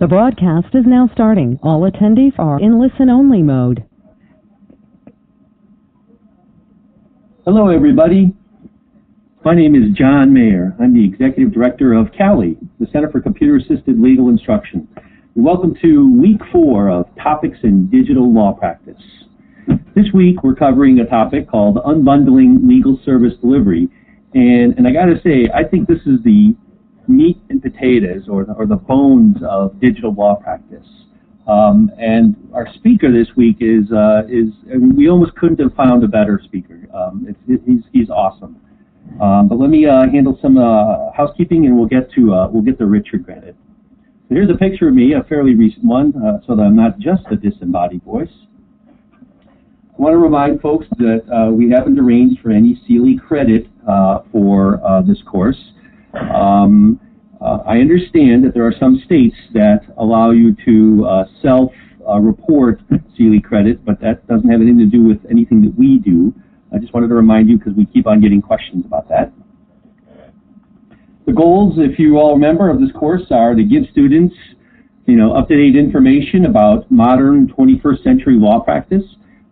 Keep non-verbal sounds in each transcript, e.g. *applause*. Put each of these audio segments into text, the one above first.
The broadcast is now starting. All attendees are in listen-only mode. Hello, everybody. My name is John Mayer. I'm the Executive Director of CALI, the Center for Computer Assisted Legal Instruction. Welcome to week four of Topics in Digital Law Practice. This week we're covering a topic called Unbundling Legal Service Delivery. And, and I got to say, I think this is the meat and potatoes or the, or the bones of digital law practice. Um, and our speaker this week is, uh, is we almost couldn't have found a better speaker. Um, it's, it, he's, he's awesome. Um, but let me uh, handle some uh, housekeeping and we'll get to uh, we'll get to Richard Granat. So here's a picture of me, a fairly recent one, uh, so that I'm not just a disembodied voice. I want to remind folks that uh, we haven't arranged for any CLE credit for this course. Um, uh, I understand that there are some states that allow you to uh, self-report uh, CLE credit, but that doesn't have anything to do with anything that we do. I just wanted to remind you because we keep on getting questions about that. The goals, if you all remember, of this course are to give students, you know, up-to-date information about modern 21st century law practice.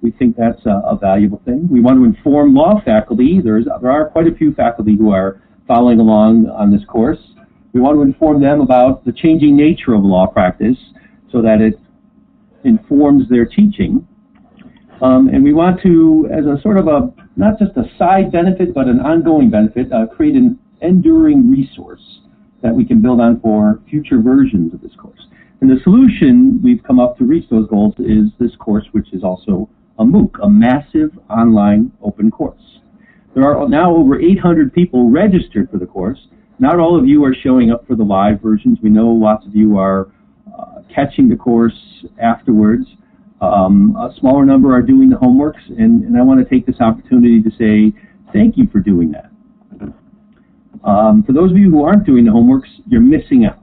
We think that's a, a, valuable thing. We want to inform law faculty. There's, there are quite a few faculty who are following along on this course. We want to inform them about the changing nature of law practice so that it informs their teaching. Um, and we want to, as a sort of a, not just a side benefit, but an ongoing benefit, uh, create an enduring resource that we can build on for future versions of this course. And the solution we've come up to reach those goals is this course, which is also a MOOC, a massive online open course. There are now over 800 people registered for the course. Not all of you are showing up for the live versions. We know lots of you are uh, catching the course afterwards. Um, a smaller number are doing the homeworks, and, and I want to take this opportunity to say thank you for doing that. Um, for those of you who aren't doing the homeworks, you're missing out.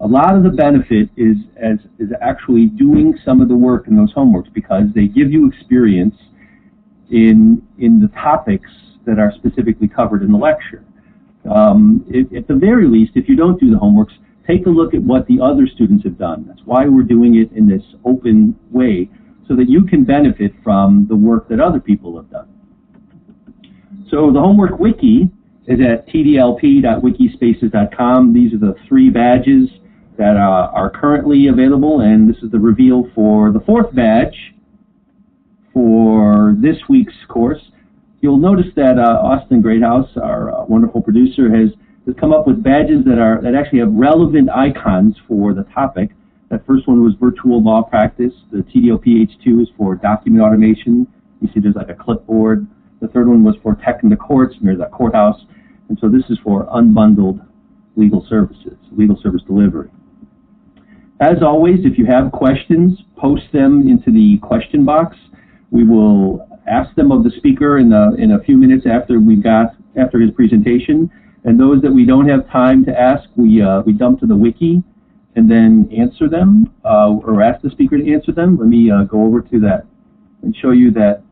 A lot of the benefit is, as, is actually doing some of the work in those homeworks because they give you experience in, in the topics that are specifically covered in the lecture. Um, it, at the very least, if you don't do the homeworks, take a look at what the other students have done. That's why we're doing it in this open way, so that you can benefit from the work that other people have done. So the homework wiki is at tdlp.wikispaces.com. These are the three badges that uh, are currently available, and this is the reveal for the fourth badge for this week's course. You'll notice that uh, Austin Greathouse, our uh, wonderful producer, has has come up with badges that are that actually have relevant icons for the topic. That first one was virtual law practice. The TDLP H2 is for document automation. You see there's like a clipboard. The third one was for tech in the courts, and there's a courthouse. And so this is for unbundled legal services, legal service delivery. As always, if you have questions, post them into the question box. We will ask them of the speaker in, the, in a few minutes after we got after his presentation. And those that we don't have time to ask, we, uh, we dump to the wiki and then answer them uh, or ask the speaker to answer them. Let me uh, go over to that and show you that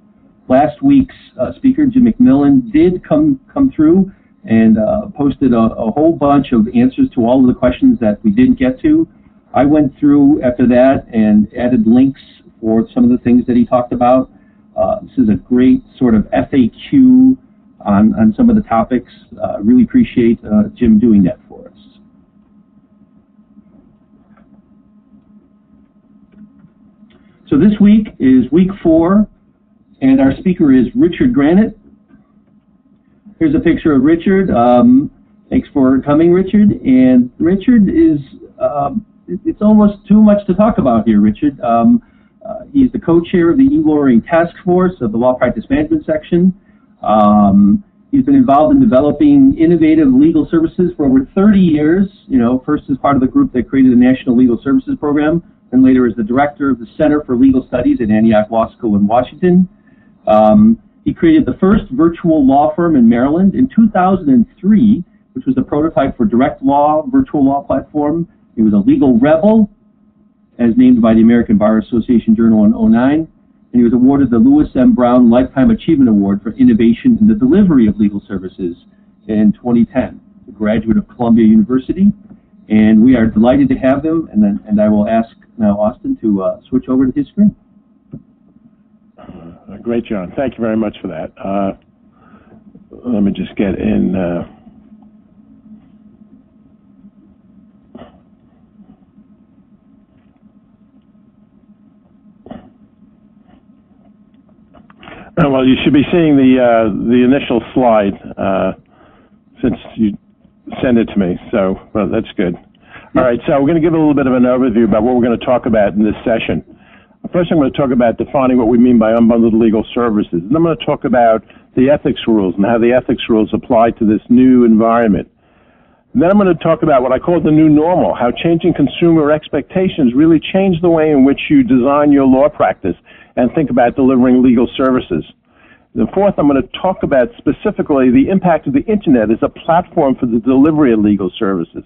last week's uh, speaker, Jim McMillan, did come, come through and uh, posted a, a, whole bunch of answers to all of the questions that we didn't get to. I went through after that and added links for some of the things that he talked about. Uh, this is a great sort of FAQ on, on some of the topics. Uh, really appreciate uh, Jim doing that for us. So this week is week four, and our speaker is Richard Granat. Here's a picture of Richard. Um, thanks for coming, Richard. And Richard is, um, it's almost too much to talk about here, Richard. Um, uh, he's the co-chair of the e-lawyering task force of the law practice management section. Um, he's been involved in developing innovative legal services for over 30 years. You know, first as part of the group that created the National Legal Services Program, and later as the director of the Center for Legal Studies at Antioch Law School in Washington. Um, he created the first virtual law firm in Maryland in 2003, which was the prototype for direct law virtual law platform. He was a legal rebel, as named by the American Bar Association Journal in 09 and he was awarded the Louis M. Brown Lifetime Achievement Award for innovation in the delivery of legal services in 2010. A graduate of Columbia University, And we are delighted to have them, and, then, and I will ask now Austin to uh, switch over to his screen. Uh, great, John. Thank you very much for that. Uh, let me just get in. Uh, uh, well, you should be seeing the uh, the initial slide uh, since you send it to me. So, well, that's good. All right, so we're going to give a little bit of an overview about what we're going to talk about in this session. First, I'm going to talk about defining what we mean by unbundled legal services. And I'm going to talk about the ethics rules and how the ethics rules apply to this new environment. And then I'm going to talk about what I call the new normal, how changing consumer expectations really change the way in which you design your law practice and think about delivering legal services. The fourth, I'm going to talk about specifically the impact of the internet as a platform for the delivery of legal services.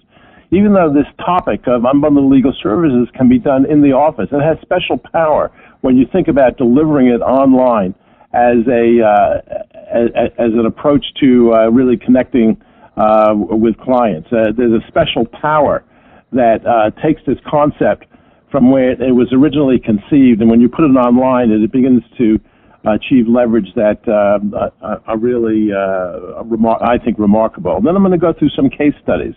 Even though this topic of unbundled legal services can be done in the office, it has special power when you think about delivering it online as a uh, as, as, an approach to uh, really connecting uh, with clients. Uh, there's a special power that uh, takes this concept from where it was originally conceived, and when you put it online, it begins to achieve leverage that uh, are really, remar- I think, remarkable. Then I'm going to go through some case studies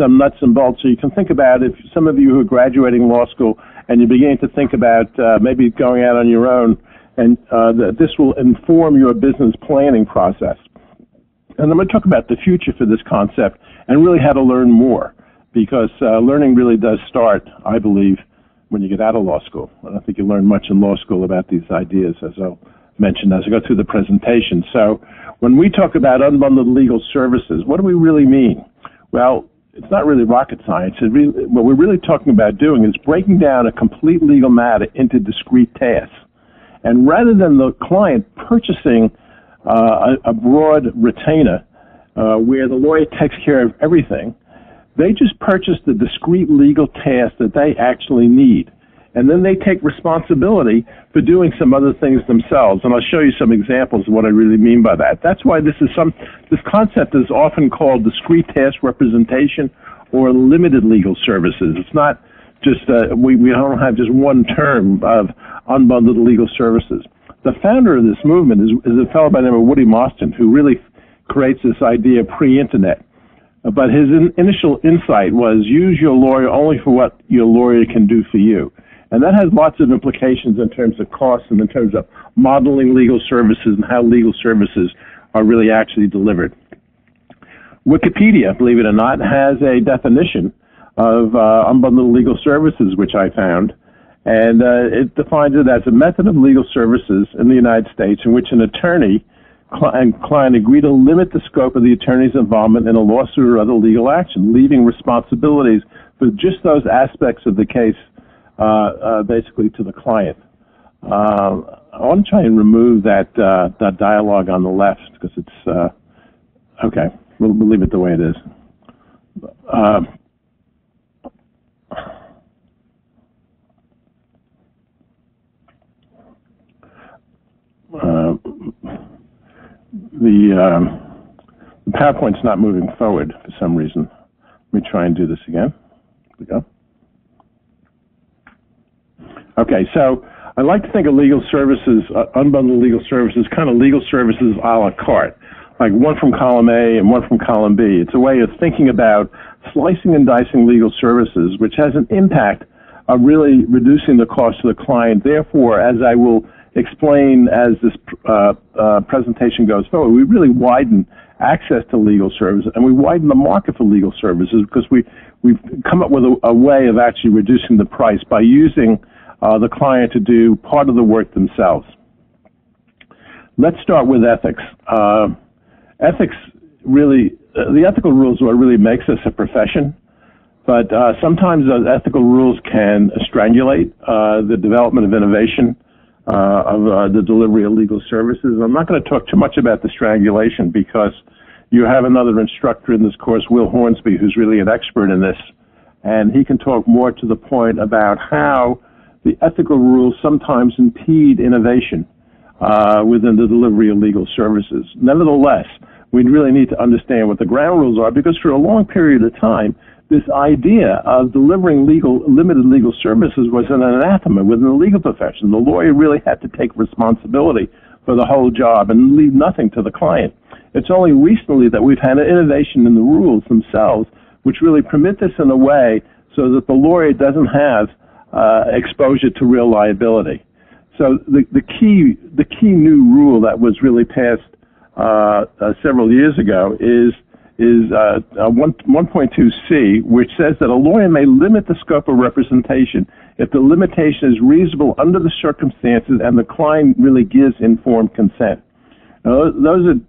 some nuts and bolts. So you can think about if some of you who are graduating law school and you're beginning to think about uh, maybe going out on your own, and uh, this will inform your business planning process. And I'm going to talk about the future for this concept and really how to learn more, because uh, learning really does start, I believe, when you get out of law school. I don't think you learn much in law school about these ideas, as I'll mention as I go through the presentation. So, when we talk about unbundled legal services, what do we really mean? Well, it's not really rocket science. Really, what we're really talking about doing is breaking down a complete legal matter into discrete tasks. And rather than the client purchasing uh, a, broad retainer uh, where the lawyer takes care of everything, they just purchase the discrete legal task that they actually need and then they take responsibility for doing some other things themselves. And I'll show you some examples of what I really mean by that. That's why this is some this concept is often called discrete task representation or limited legal services. It's not just uh, we we don't have just one term of unbundled legal services. The founder of this movement is, is a fellow by the name of Woody Mosten, who really creates this idea pre-internet. But his in, initial insight was use your lawyer only for what your lawyer can do for you. And that has lots of implications in terms of costs and in terms of modeling legal services and how legal services are really actually delivered. Wikipedia, believe it or not, has a definition of uh, unbundled legal services, which I found. And uh, it defines it as a method of legal services in the United States in which an attorney and client agree to limit the scope of the attorney's involvement in a lawsuit or other legal action, leaving responsibilities for just those aspects of the case uh, uh, basically to the client. Uh, I want to try and remove that that dialogue on the left because it's okay. We'll, we'll, leave it the way it is. The um, the PowerPoint's not moving forward for some reason. Let me try and do this again. Here we go. Okay, so I like to think of legal services, uh, unbundled legal services, kind of legal services a la carte, like one from column A and one from column B. It's a way of thinking about slicing and dicing legal services, which has an impact of really reducing the cost to the client. Therefore, as I will explain as this uh, uh, presentation goes forward, we really widen access to legal services and we widen the market for legal services because we, we've come up with a, a way of actually reducing the price by using uh, the client to do part of the work themselves. Let's start with ethics. Uh, ethics really, uh, the ethical rules are what really makes us a profession, but uh, sometimes those ethical rules can strangulate the development of innovation. Uh, of the delivery of legal services. I'm not going to talk too much about the strangulation because you have another instructor in this course, Will Hornsby, who's really an expert in this, and he can talk more to the point about how the ethical rules sometimes impede innovation uh, within the delivery of legal services. Nevertheless, we really need to understand what the ground rules are because for a long period of time, this idea of delivering legal, limited legal services was an anathema within the legal profession. The lawyer really had to take responsibility for the whole job and leave nothing to the client. It's only recently that we've had an innovation in the rules themselves, which really permit this in a way so that the lawyer doesn't have uh, exposure to real liability. So the, the key the key new rule that was really passed uh, uh, several years ago is is uh, 1.2c, which says that a lawyer may limit the scope of representation if the limitation is reasonable under the circumstances and the client really gives informed consent. Now, those are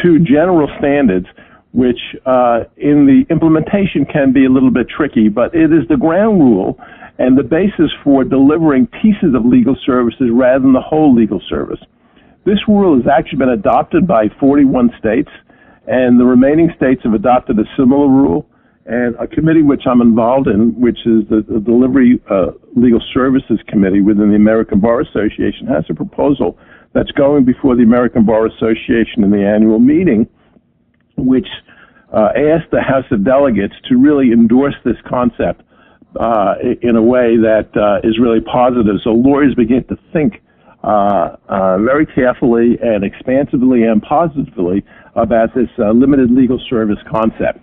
two general standards which uh, in the implementation can be a little bit tricky, but it is the ground rule and the basis for delivering pieces of legal services rather than the whole legal service. This rule has actually been adopted by 41 states, and the remaining states have adopted a similar rule. And a committee which I'm involved in, which is the, the Delivery uh, Legal Services Committee within the American Bar Association, has a proposal that's going before the American Bar Association in the annual meeting, which uh, asked the House of Delegates to really endorse this concept uh, in a way that uh, is really positive. So lawyers begin to think uh, uh, very carefully and expansively and positively about this uh, limited legal service concept.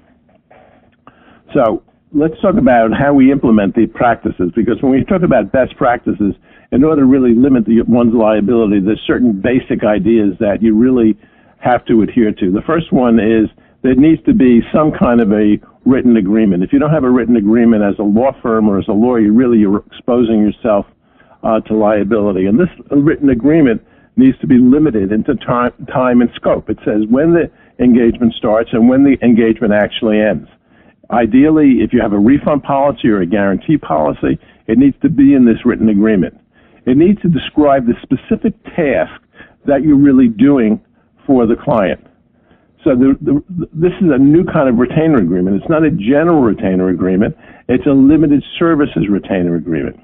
So let's talk about how we implement the practices because when we talk about best practices, in order to really limit the, one's liability, there's certain basic ideas that you really have to adhere to. The first one is there needs to be some kind of a written agreement. If you don't have a written agreement as a law firm or as a lawyer, really you're exposing yourself uh, to liability. And this written agreement needs to be limited into time, time and scope. It says when the engagement starts and when the engagement actually ends. Ideally, if you have a refund policy or a guarantee policy, it needs to be in this written agreement. It needs to describe the specific task that you're really doing for the client. So the, the, this is a new kind of retainer agreement. It's not a general retainer agreement. It's a limited services retainer agreement.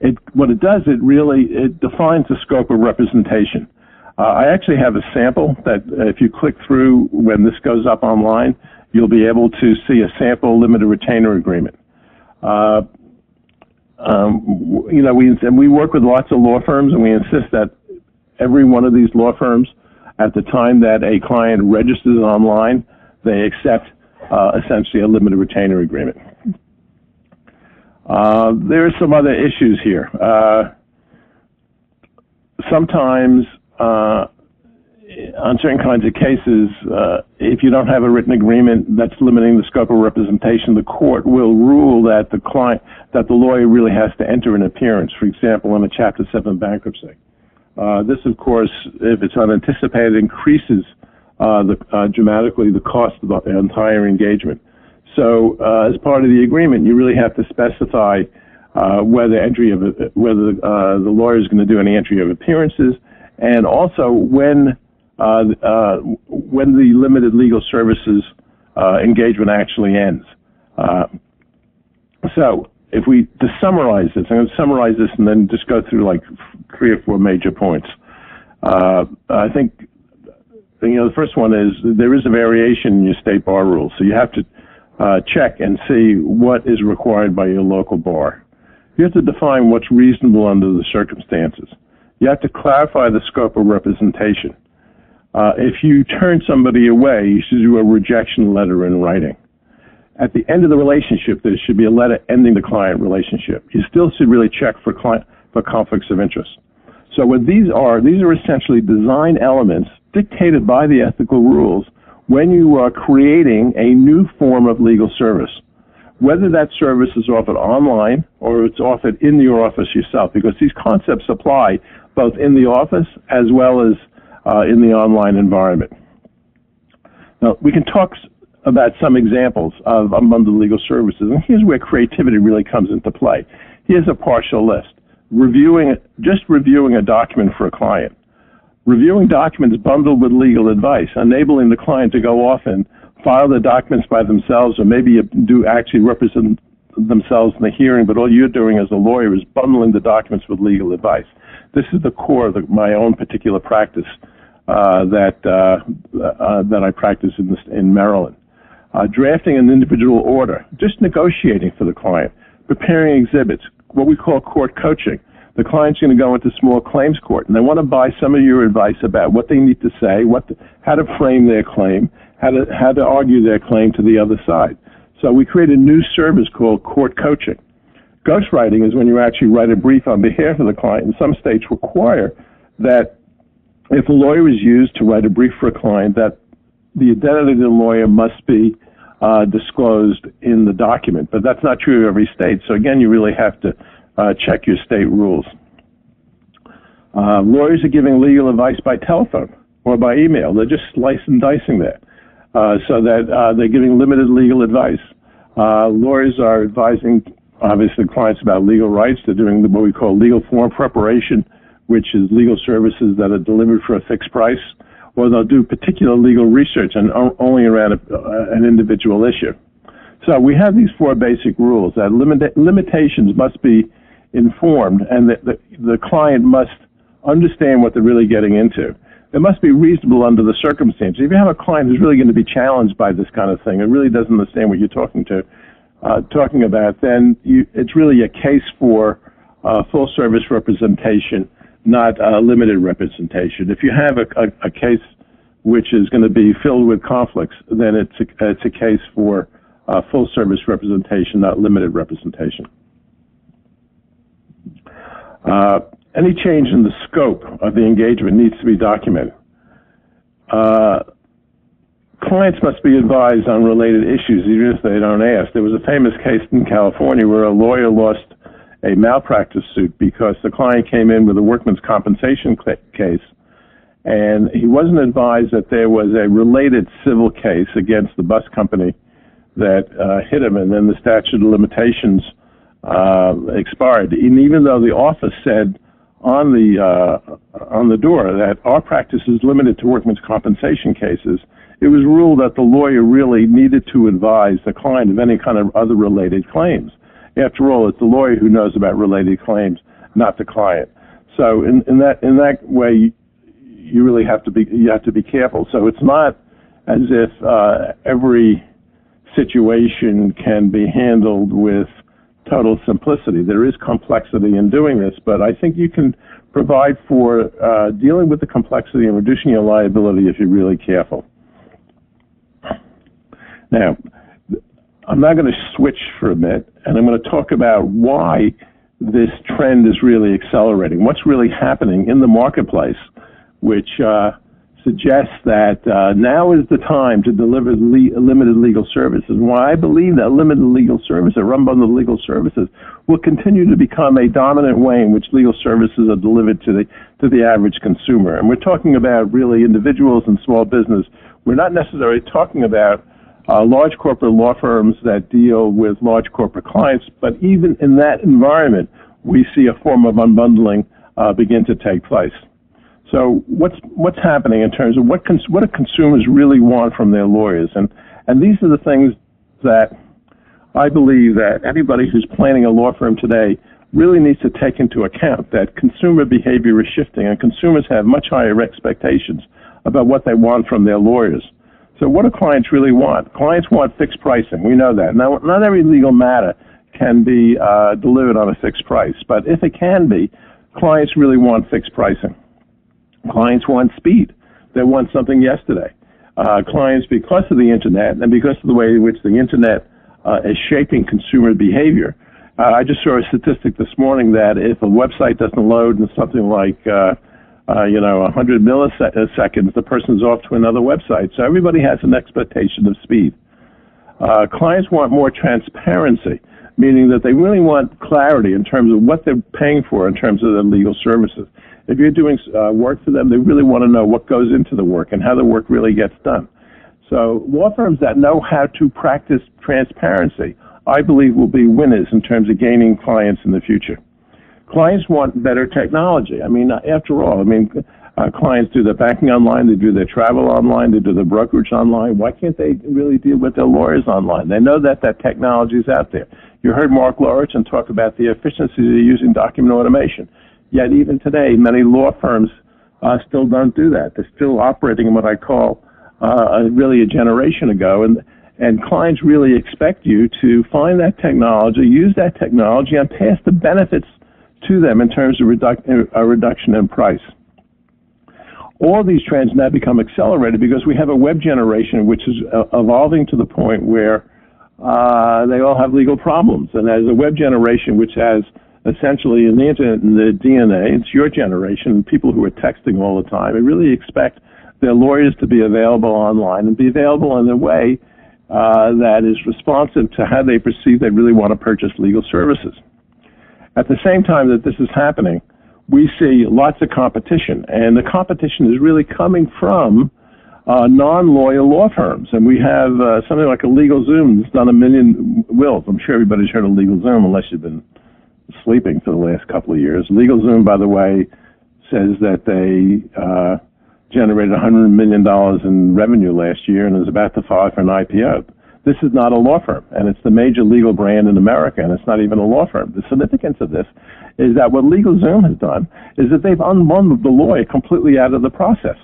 It, what it does, it really it defines the scope of representation. Uh, I actually have a sample that uh, if you click through when this goes up online, you'll be able to see a sample limited retainer agreement. Uh, um, you know, we and we work with lots of law firms, and we insist that every one of these law firms, at the time that a client registers online, they accept uh, essentially a limited retainer agreement. Uh, there are some other issues here. Uh, sometimes, uh, on certain kinds of cases, uh, if you don't have a written agreement that's limiting the scope of representation, the court will rule that the client, that the lawyer really has to enter an appearance. For example, in a Chapter 7 bankruptcy. Uh, this, of course, if it's unanticipated, increases the, dramatically the cost of the entire engagement. So uh, as part of the agreement, you really have to specify uh, whether entry of whether uh, the lawyer is going to do any entry of appearances, and also when uh, uh, when the limited legal services uh, engagement actually ends. so if we to summarize this, I'm going to summarize this and then just go through like three or four major points. I think you know the first one is there is a variation in your state bar rules, so you have to uh, check and see what is required by your local bar. You have to define what's reasonable under the circumstances. You have to clarify the scope of representation. Uh, if you turn somebody away, you should do a rejection letter in writing. At the end of the relationship, there should be a letter ending the client relationship. You still should really check for client for conflicts of interest. So what these are, these are essentially design elements dictated by the ethical rules when you are creating a new form of legal service, whether that service is offered online or it's offered in your office yourself, because these concepts apply both in the office as well as uh, in the online environment. Now, we can talk about some examples of unbundled legal services, and here's where creativity really comes into play. Here's a partial list. Reviewing, just reviewing a document for a client reviewing documents bundled with legal advice, enabling the client to go off and file the documents by themselves, or maybe do actually represent themselves in the hearing, but all you're doing as a lawyer is bundling the documents with legal advice. This is the core of the, my own particular practice uh, that uh, uh, that I practice in, this, in Maryland. uh, drafting an individual order, just negotiating for the client, preparing exhibits, what we call court coaching. The client's going to go into small claims court, and they want to buy some of your advice about what they need to say, what, how to frame their claim, how to how to argue their claim to the other side. So we created a new service called court coaching. Ghostwriting is when you actually write a brief on behalf of the client, and some states require that if a lawyer is used to write a brief for a client, that the identity of the lawyer must be uh, disclosed in the document. But that's not true of every state. So again, you really have to uh, check your state rules. Uh, lawyers are giving legal advice by telephone or by email. They're just slicing and dicing that uh, so that uh, they're giving limited legal advice. Uh, lawyers are advising, obviously, clients about legal rights. They're doing what we call legal form preparation, which is legal services that are delivered for a fixed price or they'll do particular legal research and only around a, uh, an individual issue. So we have these four basic rules that limita- limitations must be informed and that the, the client must understand what they're really getting into. It must be reasonable under the circumstances. If you have a client who's really going to be challenged by this kind of thing and really doesn't understand what you're talking to, uh, talking about, then you, it's really a case for uh, full service representation not uh, limited representation. If you have a, a, a, case which is going to be filled with conflicts, then it's a, it's a case for uh, full service representation, not limited representation. Uh, any change in the scope of the engagement needs to be documented. Uh, clients must be advised on related issues, even if they don't ask. There was a famous case in California where a lawyer lost a malpractice suit because the client came in with a workman's compensation case and he wasn't advised that there was a related civil case against the bus company that uh, hit him, and then the statute of limitations uh, expired. And even though the office said on the uh, on the door that our practice is limited to workman's compensation cases, it was ruled that the lawyer really needed to advise the client of any kind of other related claims. After all, it's the lawyer who knows about related claims, not the client. So in, in that in that way, you really have to be you have to be careful. So it's not as if uh, every situation can be handled with total simplicity. There is complexity in doing this, but I think you can provide for uh, dealing with the complexity and reducing your liability if you're really careful. Now, I'm now going to switch for a minute, and I'm going to talk about why this trend is really accelerating. What's really happening in the marketplace, which uh, suggests that uh, now is the time to deliver le- limited legal services. Why I believe that limited legal services, the legal services, will continue to become a dominant way in which legal services are delivered to the to the average consumer. And we're talking about really individuals and small business. We're not necessarily talking about uh, large corporate law firms that deal with large corporate clients, but even in that environment, we see a form of unbundling uh, begin to take place. So what's what's happening in terms of what cons- what do consumers really want from their lawyers, and and these are the things that I believe that anybody who's planning a law firm today really needs to take into account that consumer behavior is shifting, and consumers have much higher expectations about what they want from their lawyers. So what do clients really want? Clients want fixed pricing. We know that. Now, not every legal matter can be uh, delivered on a fixed price, but if it can be, clients really want fixed pricing. Clients want speed. They want something yesterday. Uh, clients, because of the internet and because of the way in which the internet uh, is shaping consumer behavior, uh, I just saw a statistic this morning that if a website doesn't load in something like uh, uh, you know, 100 milliseconds, the person's off to another website. So everybody has an expectation of speed. Uh, clients want more transparency, meaning that they really want clarity in terms of what they're paying for in terms of their legal services. If you're doing uh, work for them, they really want to know what goes into the work and how the work really gets done. So law firms that know how to practice transparency, I believe, will be winners in terms of gaining clients in the future clients want better technology. I mean, after all, I mean, uh, clients do their banking online, they do their travel online, they do their brokerage online. Why can't they really deal with their lawyers online? They know that that technology is out there. You heard Marc Lauritsen talk about the efficiency of using document automation. Yet even today, many law firms uh, still don't do that. They're still operating in what I call uh, really a generation ago, and And clients really expect you to find that technology, use that technology, and pass the benefits to them in terms of redu- a reduction in price. All these trends now become accelerated because we have a web generation which is uh, evolving to the point where uh, they all have legal problems. And as a web generation which has essentially in the internet and the DNA, it's your generation, people who are texting all the time, and really expect their lawyers to be available online and be available in a way uh, that is responsive to how they perceive they really want to purchase legal services. At the same time that this is happening, we see lots of competition, and the competition is really coming from uh, non-lawyer law firms. And we have uh, something like a LegalZoom that's done a million wills. I'm sure everybody's heard of LegalZoom unless you've been sleeping for the last couple of years. LegalZoom, by the way, says that they uh, generated $100 million in revenue last year and is about to file for an IPO. This is not a law firm, and it's the major legal brand in America, and it's not even a law firm. The significance of this is that what LegalZoom has done is that they've unbundled the lawyer completely out of the process.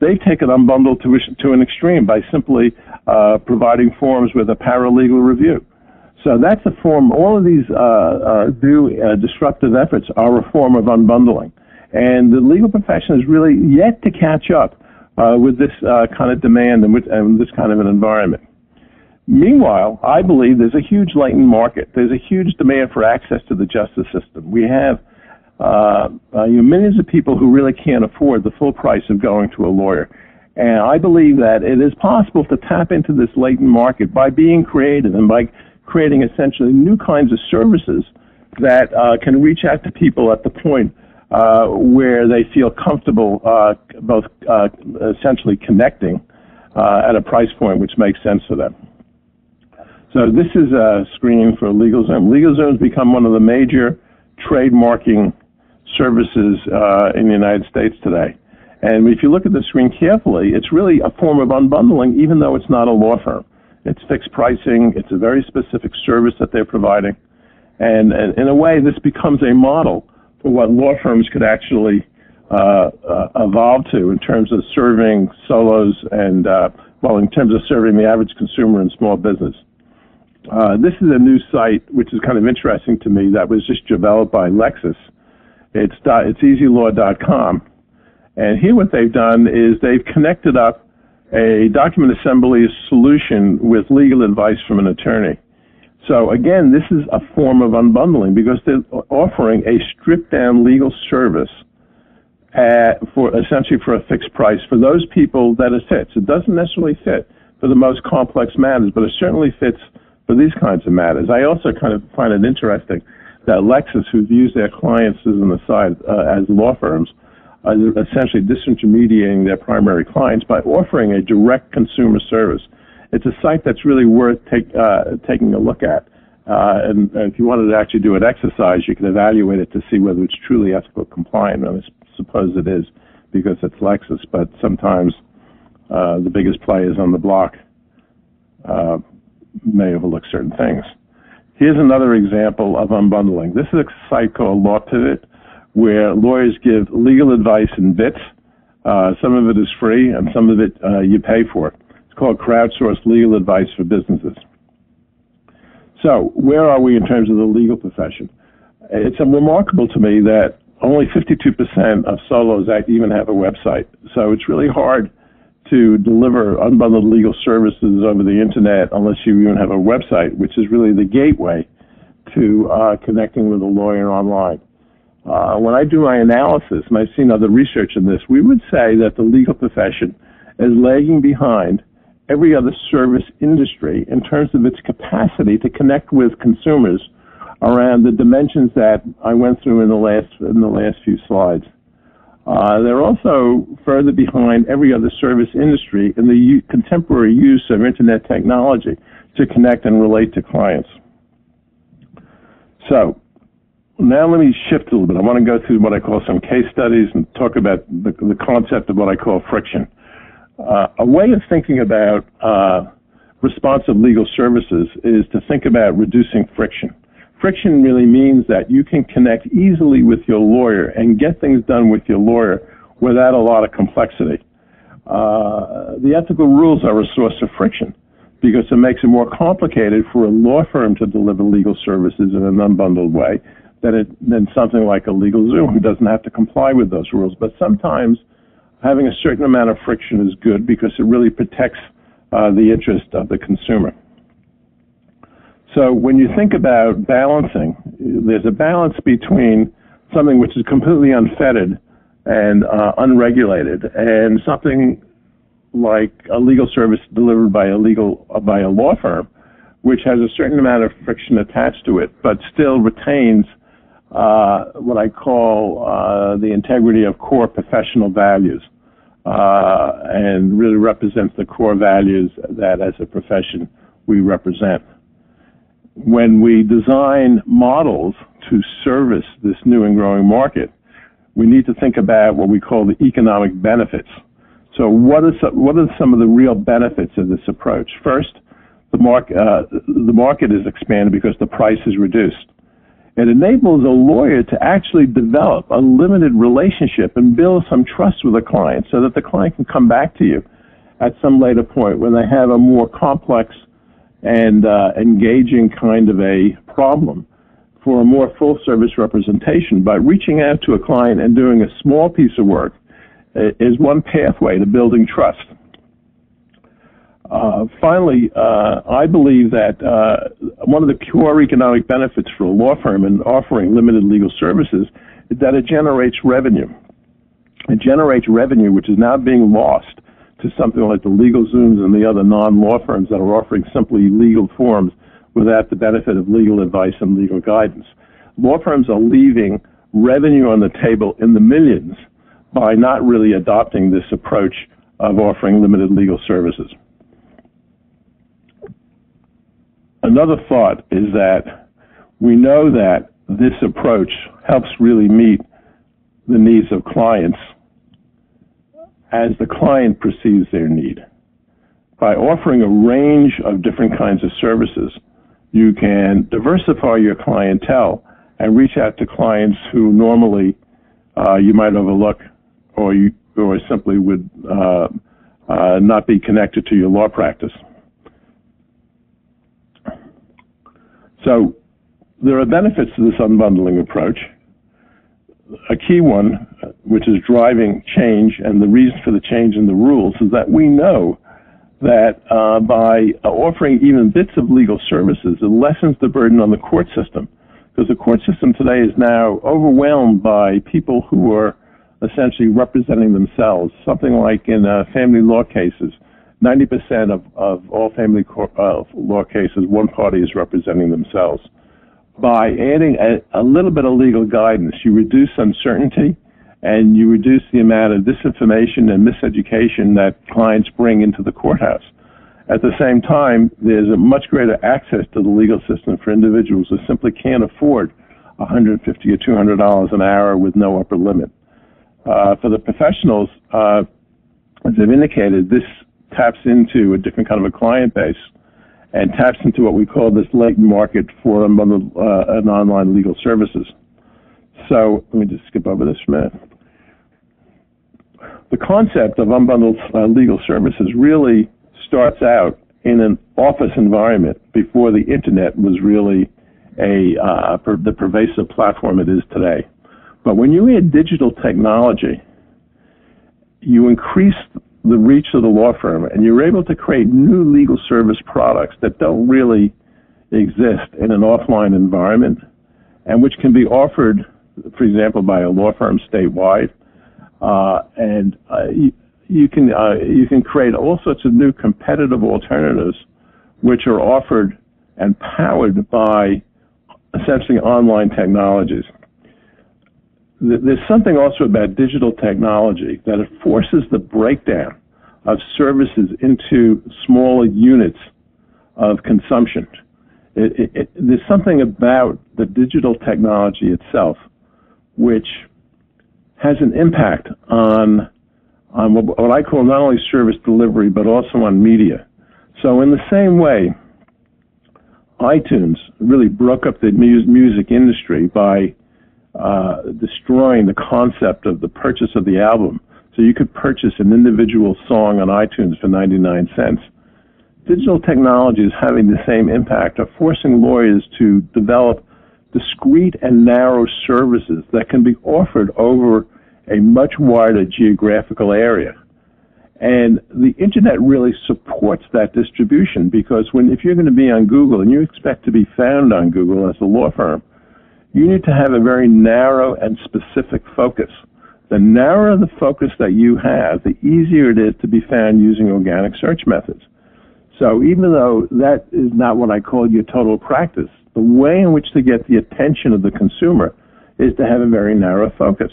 They've taken unbundled to, to an extreme by simply uh, providing forms with a paralegal review. So that's a form, all of these uh, uh, new uh, disruptive efforts are a form of unbundling. And the legal profession is really yet to catch up uh, with this uh, kind of demand and, with, and this kind of an environment. Meanwhile, I believe there's a huge latent market. There's a huge demand for access to the justice system. We have uh, uh, you know, millions of people who really can't afford the full price of going to a lawyer. And I believe that it is possible to tap into this latent market by being creative and by creating essentially new kinds of services that uh, can reach out to people at the point uh, where they feel comfortable uh, both uh, essentially connecting uh, at a price point which makes sense for them. So this is a screen for LegalZoom. LegalZoom has become one of the major trademarking services uh, in the United States today. And if you look at the screen carefully, it's really a form of unbundling, even though it's not a law firm. It's fixed pricing. It's a very specific service that they're providing. And, and in a way, this becomes a model for what law firms could actually uh, uh, evolve to in terms of serving solos and, uh, well, in terms of serving the average consumer and small business. Uh, this is a new site which is kind of interesting to me that was just developed by Lexis. It's, dot, it's easylaw.com. And here what they've done is they've connected up a document assembly solution with legal advice from an attorney. So again, this is a form of unbundling because they're offering a stripped down legal service at, for essentially for a fixed price for those people that it fits. It doesn't necessarily fit for the most complex matters, but it certainly fits for these kinds of matters. I also kind of find it interesting that Lexis, who views their clients as an aside uh, as law firms, essentially disintermediating their primary clients by offering a direct consumer service. It's a site that's really worth take, uh, taking a look at. Uh, and, and, if you wanted to actually do an exercise, you can evaluate it to see whether it's truly ethical compliant. And I suppose it is because it's Lexis, but sometimes uh, the biggest players on the block uh, may overlook certain things. Here's another example of unbundling. This is a site called Law Pivot, where lawyers give legal advice in bits. Uh, some of it is free, and some of it uh, you pay for. It's called crowdsourced legal advice for businesses. So, where are we in terms of the legal profession? It's remarkable to me that only 52% of solos even have a website. So it's really hard to deliver unbundled legal services over the internet unless you even have a website, which is really the gateway to uh, connecting with a lawyer online. Uh, when I do my analysis, and I've seen other research in this, we would say that the legal profession is lagging behind every other service industry in terms of its capacity to connect with consumers around the dimensions that I went through in the last in the last few slides. Uh, they're also further behind every other service industry in the u- contemporary use of internet technology to connect and relate to clients. So, now let me shift a little bit. I want to go through what I call some case studies and talk about the, the concept of what I call friction. Uh, a way of thinking about uh, responsive legal services is to think about reducing friction friction really means that you can connect easily with your lawyer and get things done with your lawyer without a lot of complexity. Uh, the ethical rules are a source of friction because it makes it more complicated for a law firm to deliver legal services in an unbundled way than, it, than something like a LegalZoom who *laughs* doesn't have to comply with those rules. But sometimes having a certain amount of friction is good because it really protects uh, the interest of the consumer. So when you think about balancing, there's a balance between something which is completely unfettered and uh, unregulated, and something like a legal service delivered by a legal uh, by a law firm, which has a certain amount of friction attached to it, but still retains uh, what I call uh, the integrity of core professional values, uh, and really represents the core values that, as a profession, we represent when we design models to service this new and growing market, we need to think about what we call the economic benefits. So what, is, what are some of the real benefits of this approach? First, the, uh, the market is expanded because the price is reduced. It enables a lawyer to actually develop a limited relationship and build some trust with a client so that the client can come back to you at some later point when they have a more complex and uh, engaging kind of a problem for a more full service representation. But reaching out to a client and doing a small piece of work is one pathway to building trust. Uh, finally, uh, I believe that uh, one of the core economic benefits for a law firm in offering limited legal services is that it generates revenue. It generates revenue which is now being lost to something like the LegalZooms and the other non-law firms that are offering simply legal forms without the benefit of legal advice and legal guidance. Law firms are leaving revenue on the table in the millions by not really adopting this approach of offering limited legal services. Another thought is that we know that this approach helps really meet the needs of clients as the client perceives their need. By offering a range of different kinds of services, you can diversify your clientele and reach out to clients who normally uh, you might overlook or you or simply would uh, uh, not be connected to your law practice. So there are benefits to this unbundling approach a key one, which is driving change, and the reason for the change in the rules is that we know that uh, by offering even bits of legal services, it lessens the burden on the court system. Because the court system today is now overwhelmed by people who are essentially representing themselves. Something like in uh, family law cases, 90% of, of all family uh, law cases, one party is representing themselves by adding a, a little bit of legal guidance, you reduce uncertainty and you reduce the amount of disinformation and miseducation that clients bring into the courthouse. At the same time, there's a much greater access to the legal system for individuals who simply can't afford 150 or 200 dollars an hour with no upper limit. Uh, for the professionals, uh, as I've indicated, this taps into a different kind of a client base and taps into what we call this latent market for unbundled uh, and online legal services. So let me just skip over this minute. The concept of unbundled uh, legal services really starts out in an office environment before the internet was really a uh, per, the pervasive platform it is today. But when you add digital technology, you increase the reach of the law firm, and you're able to create new legal service products that don't really exist in an offline environment, and which can be offered, for example, by a law firm statewide. Uh, and uh, you, you, can uh, you can create all sorts of new competitive alternatives, which are offered and powered by essentially online technologies there's something also about digital technology that it forces the breakdown of services into smaller units of consumption. It, it, it, there's something about the digital technology itself which has an impact on on what, what I call not only service delivery but also on media. So in the same way, iTunes really broke up the mu- music industry by uh, destroying the concept of the purchase of the album. So you could purchase an individual song on iTunes for 99 cents. digital technology is having the same impact of forcing lawyers to develop discrete and narrow services that can be offered over a much wider geographical area. And the internet really supports that distribution because when if you're going to be on Google and you expect to be found on Google as a law firm, you need to have a very narrow and specific focus. The narrower the focus that you have, the easier it is to be found using organic search methods. So even though that is not what I call your total practice, the way in which to get the attention of the consumer is to have a very narrow focus.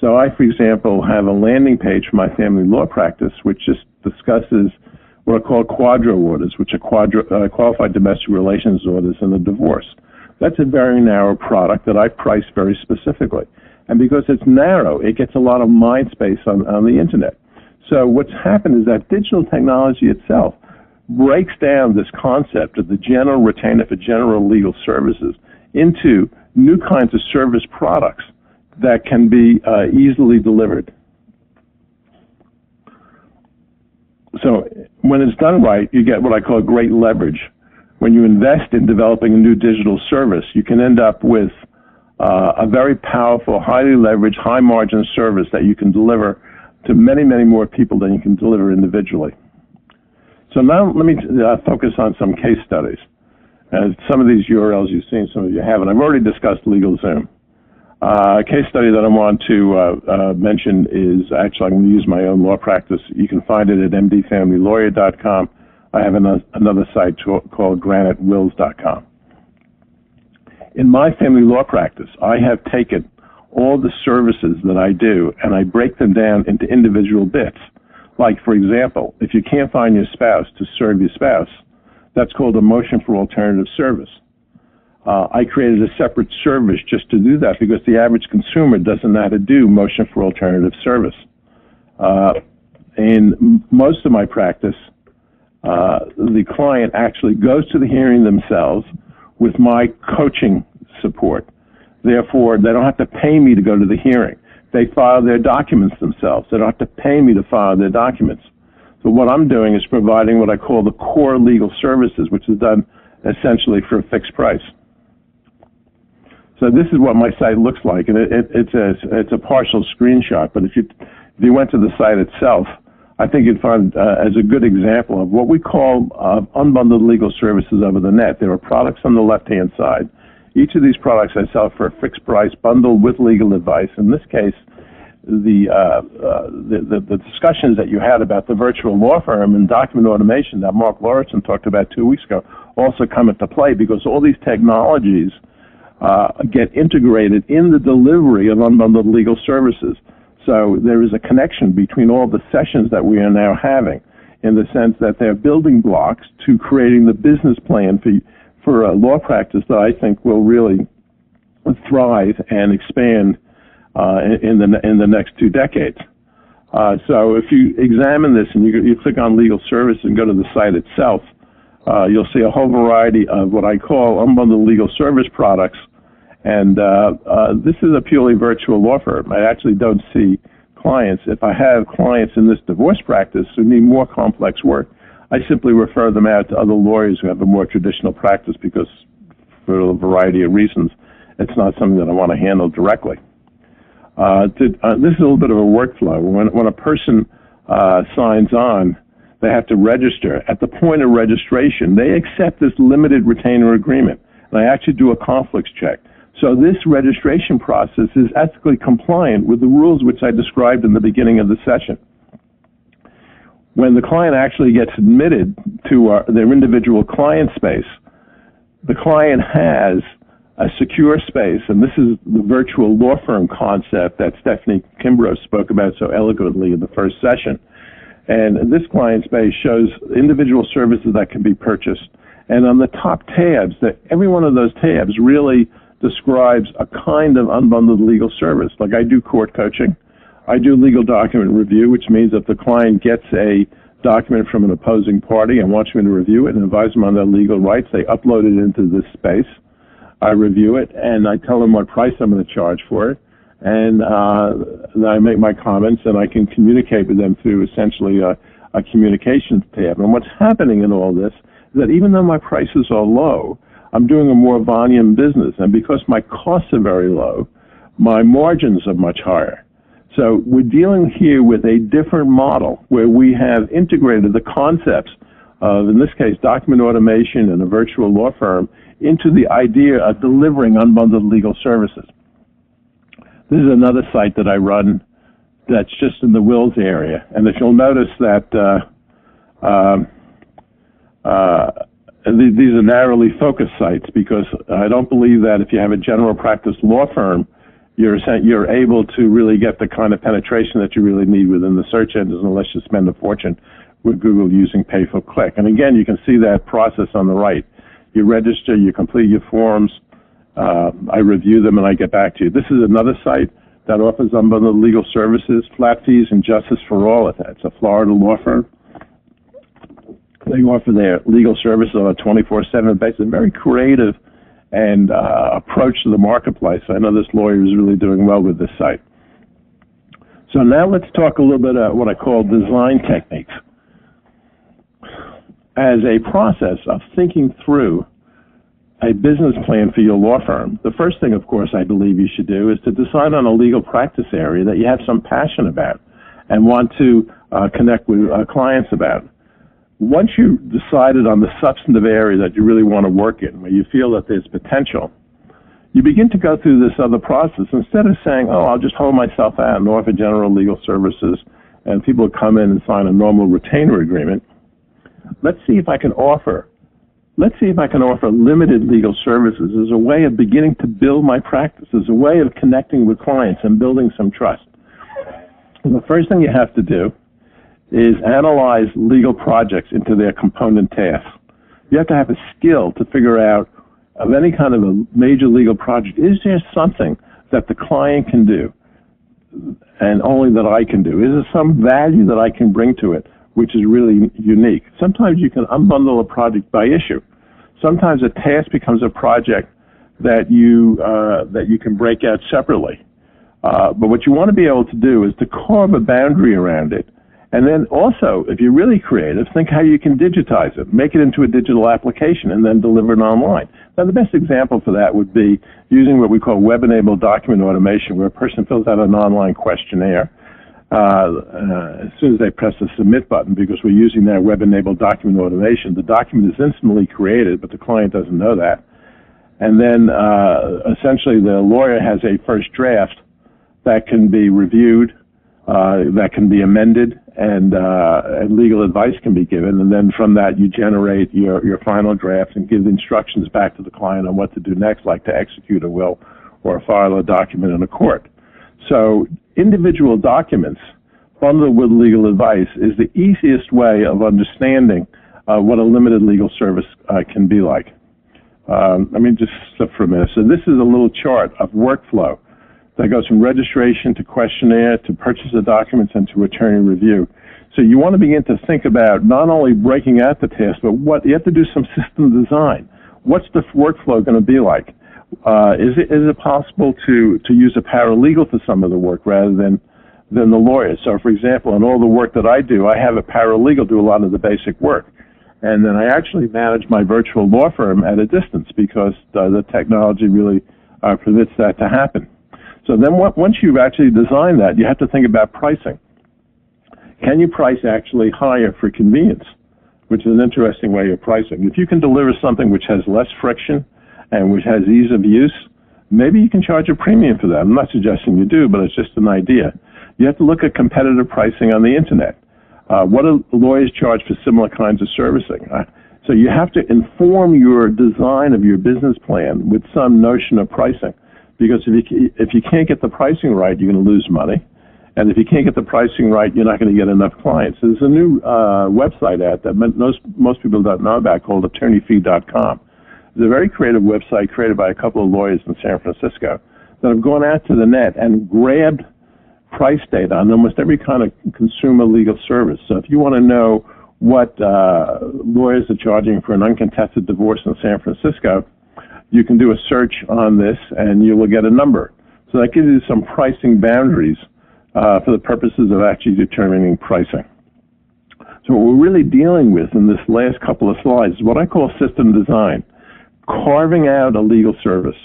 So I, for example, have a landing page for my family law practice, which just discusses what are called QDRO orders, which are QDRO, uh, qualified domestic relations orders in a divorce. That's a very narrow product that I price very specifically. And because it's narrow, it gets a lot of mind space on, on the internet. So what's happened is that digital technology itself breaks down this concept of the general retainer for general legal services into new kinds of service products that can be uh, easily delivered. So when it's done right, you get what I call great leverage. When you invest in developing a new digital service, you can end up with uh, a very powerful, highly leveraged, high margin service that you can deliver to many, many more people than you can deliver individually. So now let me uh, focus on some case studies. And some of these URLs you've seen, some of you haven't. I've already discussed LegalZoom. Uh, a case study that I want to uh, uh, mention is actually I'm going to use my own law practice. You can find it at mdfamilylawyer.com. I have another, another site called granatwills.com. In my family law practice, I have taken all the services that I do and I break them down into individual bits. Like, for example, if you can't find your spouse to serve your spouse, that's called a motion for alternative service. Uh, I created a separate service just to do that because the average consumer doesn't know how to do motion for alternative service. Uh, in most of my practice, uh, the client actually goes to the hearing themselves with my coaching support. Therefore, they don't have to pay me to go to the hearing. They file their documents themselves. They don't have to pay me to file their documents. So what I'm doing is providing what I call the core legal services, which is done essentially for a fixed price. So this is what my site looks like, and it, it, it's a it's a partial screenshot. But if you if you went to the site itself, I think you'd find uh, as a good example of what we call uh, unbundled legal services over the net. There are products on the left-hand side. Each of these products I sell for a fixed price, bundled with legal advice. In this case, the, uh, uh, the, the, the discussions that you had about the virtual law firm and document automation that Marc Lauritsen talked about two weeks ago also come into play because all these technologies uh, get integrated in the delivery of unbundled legal services. So there is a connection between all the sessions that we are now having in the sense that they're building blocks to creating the business plan for, for a law practice that I think will really thrive and expand uh, in, the, in the next two decades. Uh, so if you examine this and you, you click on legal service and go to the site itself, uh, you'll see a whole variety of what I call unbundled legal service products and uh, uh, this is a purely virtual law firm. I actually don't see clients. If I have clients in this divorce practice who need more complex work, I simply refer them out to other lawyers who have a more traditional practice because, for a variety of reasons, it's not something that I want to handle directly. Uh, to, uh, this is a little bit of a workflow. When, when a person uh, signs on, they have to register. At the point of registration, they accept this limited retainer agreement. And I actually do a conflicts check. So this registration process is ethically compliant with the rules which I described in the beginning of the session. When the client actually gets admitted to our, their individual client space, the client has a secure space, and this is the virtual law firm concept that Stephanie Kimbro spoke about so eloquently in the first session. And this client space shows individual services that can be purchased. And on the top tabs, that every one of those tabs really describes a kind of unbundled legal service. Like I do court coaching. I do legal document review, which means if the client gets a document from an opposing party and wants me to review it and advise them on their legal rights. They upload it into this space. I review it and I tell them what price I'm going to charge for it. And uh, then I make my comments and I can communicate with them through essentially a, a communications tab. And what's happening in all this is that even though my prices are low, I'm doing a more volume business. And because my costs are very low, my margins are much higher. So we're dealing here with a different model where we have integrated the concepts of, in this case, document automation and a virtual law firm into the idea of delivering unbundled legal services. This is another site that I run that's just in the wills area. And if you'll notice that uh, um, uh, these are narrowly focused sites because I don't believe that if you have a general practice law firm, you're you're able to really get the kind of penetration that you really need within the search engines unless you spend a fortune with Google using pay per click. And again, you can see that process on the right. You register, you complete your forms, uh, I review them, and I get back to you. This is another site that offers unbundled legal services, flat fees, and justice for all. It's a Florida law firm. They offer their legal services on a 24/7 basis. Very creative and uh, approach to the marketplace. I know this lawyer is really doing well with this site. So now let's talk a little bit about what I call design techniques. As a process of thinking through a business plan for your law firm, the first thing, of course, I believe you should do is to decide on a legal practice area that you have some passion about and want to uh, connect with uh, clients about once you've decided on the substantive area that you really want to work in, where you feel that there's potential, you begin to go through this other process. Instead of saying, oh, I'll just hold myself out and offer general legal services, and people come in and sign a normal retainer agreement, let's see if I can offer, let's see if I can offer limited legal services as a way of beginning to build my practice, as a way of connecting with clients and building some trust. The first thing you have to do is analyze legal projects into their component tasks. You have to have a skill to figure out of any kind of a major legal project, is there something that the client can do and only that I can do? Is there some value that I can bring to it which is really unique? Sometimes you can unbundle a project by issue. Sometimes a task becomes a project that you uh, that you can break out separately. Uh, but what you want to be able to do is to carve a boundary around it and then also, if you're really creative, think how you can digitize it, make it into a digital application, and then deliver it online. Now, the best example for that would be using what we call web-enabled document automation, where a person fills out an online questionnaire. Uh, uh, as soon as they press the submit button, because we're using that web-enabled document automation, the document is instantly created, but the client doesn't know that. And then uh, essentially the lawyer has a first draft that can be reviewed, uh, that can be amended, and, uh, and legal advice can be given. And then from that, you generate your, your final draft and give instructions back to the client on what to do next, like to execute a will or file a document in a court. So individual documents bundled with legal advice is the easiest way of understanding uh, what a limited legal service uh, can be like. Um, I mean, just for a minute. So this is a little chart of workflow that goes from registration to questionnaire to purchase of documents and to attorney review. So you want to begin to think about not only breaking out the task, but what you have to do some system design. What's the workflow going to be like? Uh, is it is it possible to to use a paralegal for some of the work rather than than the lawyer? So, for example, in all the work that I do, I have a paralegal do a lot of the basic work, and then I actually manage my virtual law firm at a distance because uh, the technology really uh, permits that to happen. So then once you've actually designed that, you have to think about pricing. Can you price actually higher for convenience? Which is an interesting way of pricing. If you can deliver something which has less friction and which has ease of use, maybe you can charge a premium for that. I'm not suggesting you do, but it's just an idea. You have to look at competitive pricing on the internet. Uh, what do lawyers charge for similar kinds of servicing? Uh, so you have to inform your design of your business plan with some notion of pricing. Because if you, if you can't get the pricing right, you're going to lose money. And if you can't get the pricing right, you're not going to get enough clients. There's a new uh, website ad that most, most people don't know about called attorneyfee.com. It's a very creative website created by a couple of lawyers in San Francisco that have gone out to the net and grabbed price data on almost every kind of consumer legal service. So if you want to know what uh, lawyers are charging for an uncontested divorce in San Francisco, you can do a search on this and you will get a number. So that gives you some pricing boundaries uh, for the purposes of actually determining pricing. So what we're really dealing with in this last couple of slides is what I call system design, carving out a legal service,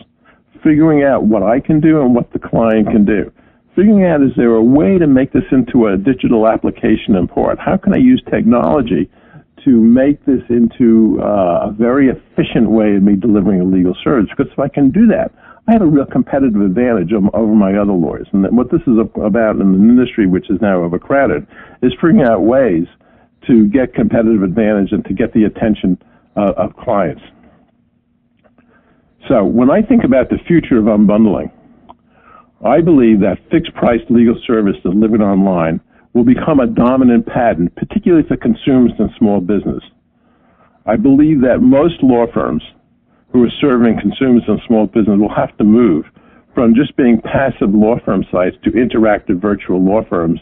figuring out what I can do and what the client can do. Figuring out is there a way to make this into a digital application in part? How can I use technology to make this into uh, a very efficient way of me delivering a legal service? Because if I can do that, I have a real competitive advantage over my other lawyers. And what this is about in an industry which is now overcrowded is figuring out ways to get competitive advantage and to get the attention uh, of clients. So when I think about the future of unbundling, I believe that fixed price legal service delivered online will become a dominant pattern, particularly for consumers and small business. I believe that most law firms who are serving consumers and small business will have to move from just being passive law firm sites to interactive virtual law firms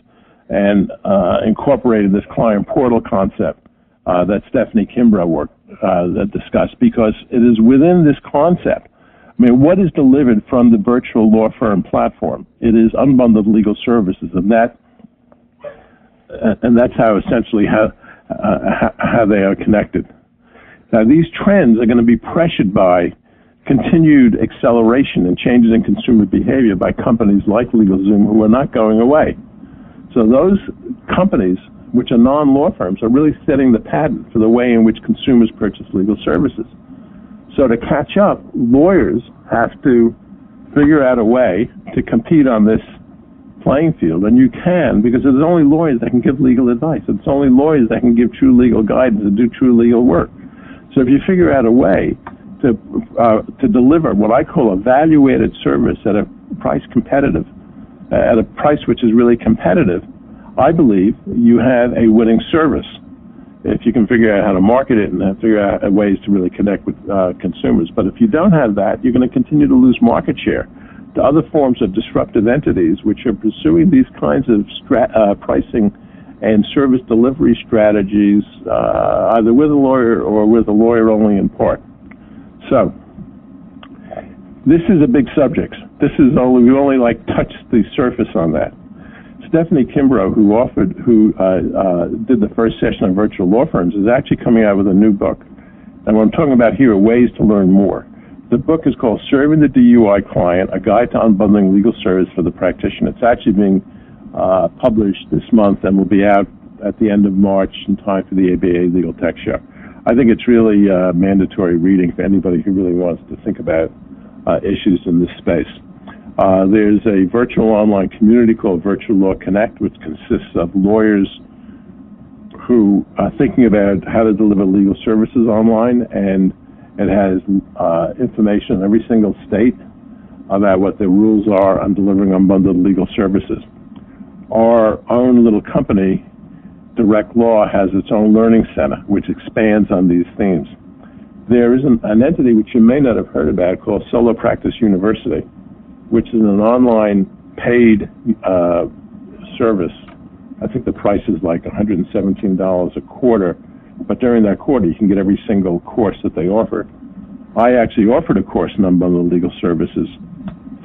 and uh, this client portal concept uh, that Stephanie Kimbro worked, uh, that discussed because it is within this concept. I mean, what is delivered from the virtual law firm platform? It is unbundled legal services, and that and that's how essentially how uh, how they are connected. Now, these trends are going to be pressured by continued acceleration and changes in consumer behavior by companies like LegalZoom who are not going away. So those companies, which are non-law firms, are really setting the pattern for the way in which consumers purchase legal services. So to catch up, lawyers have to figure out a way to compete on this playing field, and you can because there's only lawyers that can give legal advice. It's only lawyers that can give true legal guidance and do true legal work. So if you figure out a way to uh, to deliver what I call a value-added service at a price competitive, uh, at a price which is really competitive, I believe you have a winning service. If you can figure out how to market it and figure out ways to really connect with uh, consumers. But if you don't have that, you're going to continue to lose market share to other forms of disruptive entities which are pursuing these kinds of stra- uh, pricing and service delivery strategies, uh, either with a lawyer or with a lawyer only in part. So, this is a big subject. This is only we only like touched the surface on that. Stephanie Kimbro, who offered, who uh, uh, did the first session on virtual law firms, is actually coming out with a new book. And what I'm talking about here are ways to learn more. The book is called Serving the DIY Client, A Guide to Unbundling Legal Service for the Practitioner. It's actually being uh, published this month and will be out at the end of March in time for the ABA Legal Tech Show. I think it's really uh, mandatory reading for anybody who really wants to think about uh, issues in this space. Uh, there's a virtual online community called Virtual Law Connect, which consists of lawyers who are thinking about how to deliver legal services online, and it has uh, information in every single state about what the rules are on delivering unbundled legal services. Our own little company, Direct Law, has its own learning center, which expands on these themes. There is an, an entity which you may not have heard about called Solo Practice University, which is an online paid uh, service. I think the price is like $117 a quarter, but during that quarter you can get every single course that they offer. I actually offered a course on unbundled legal services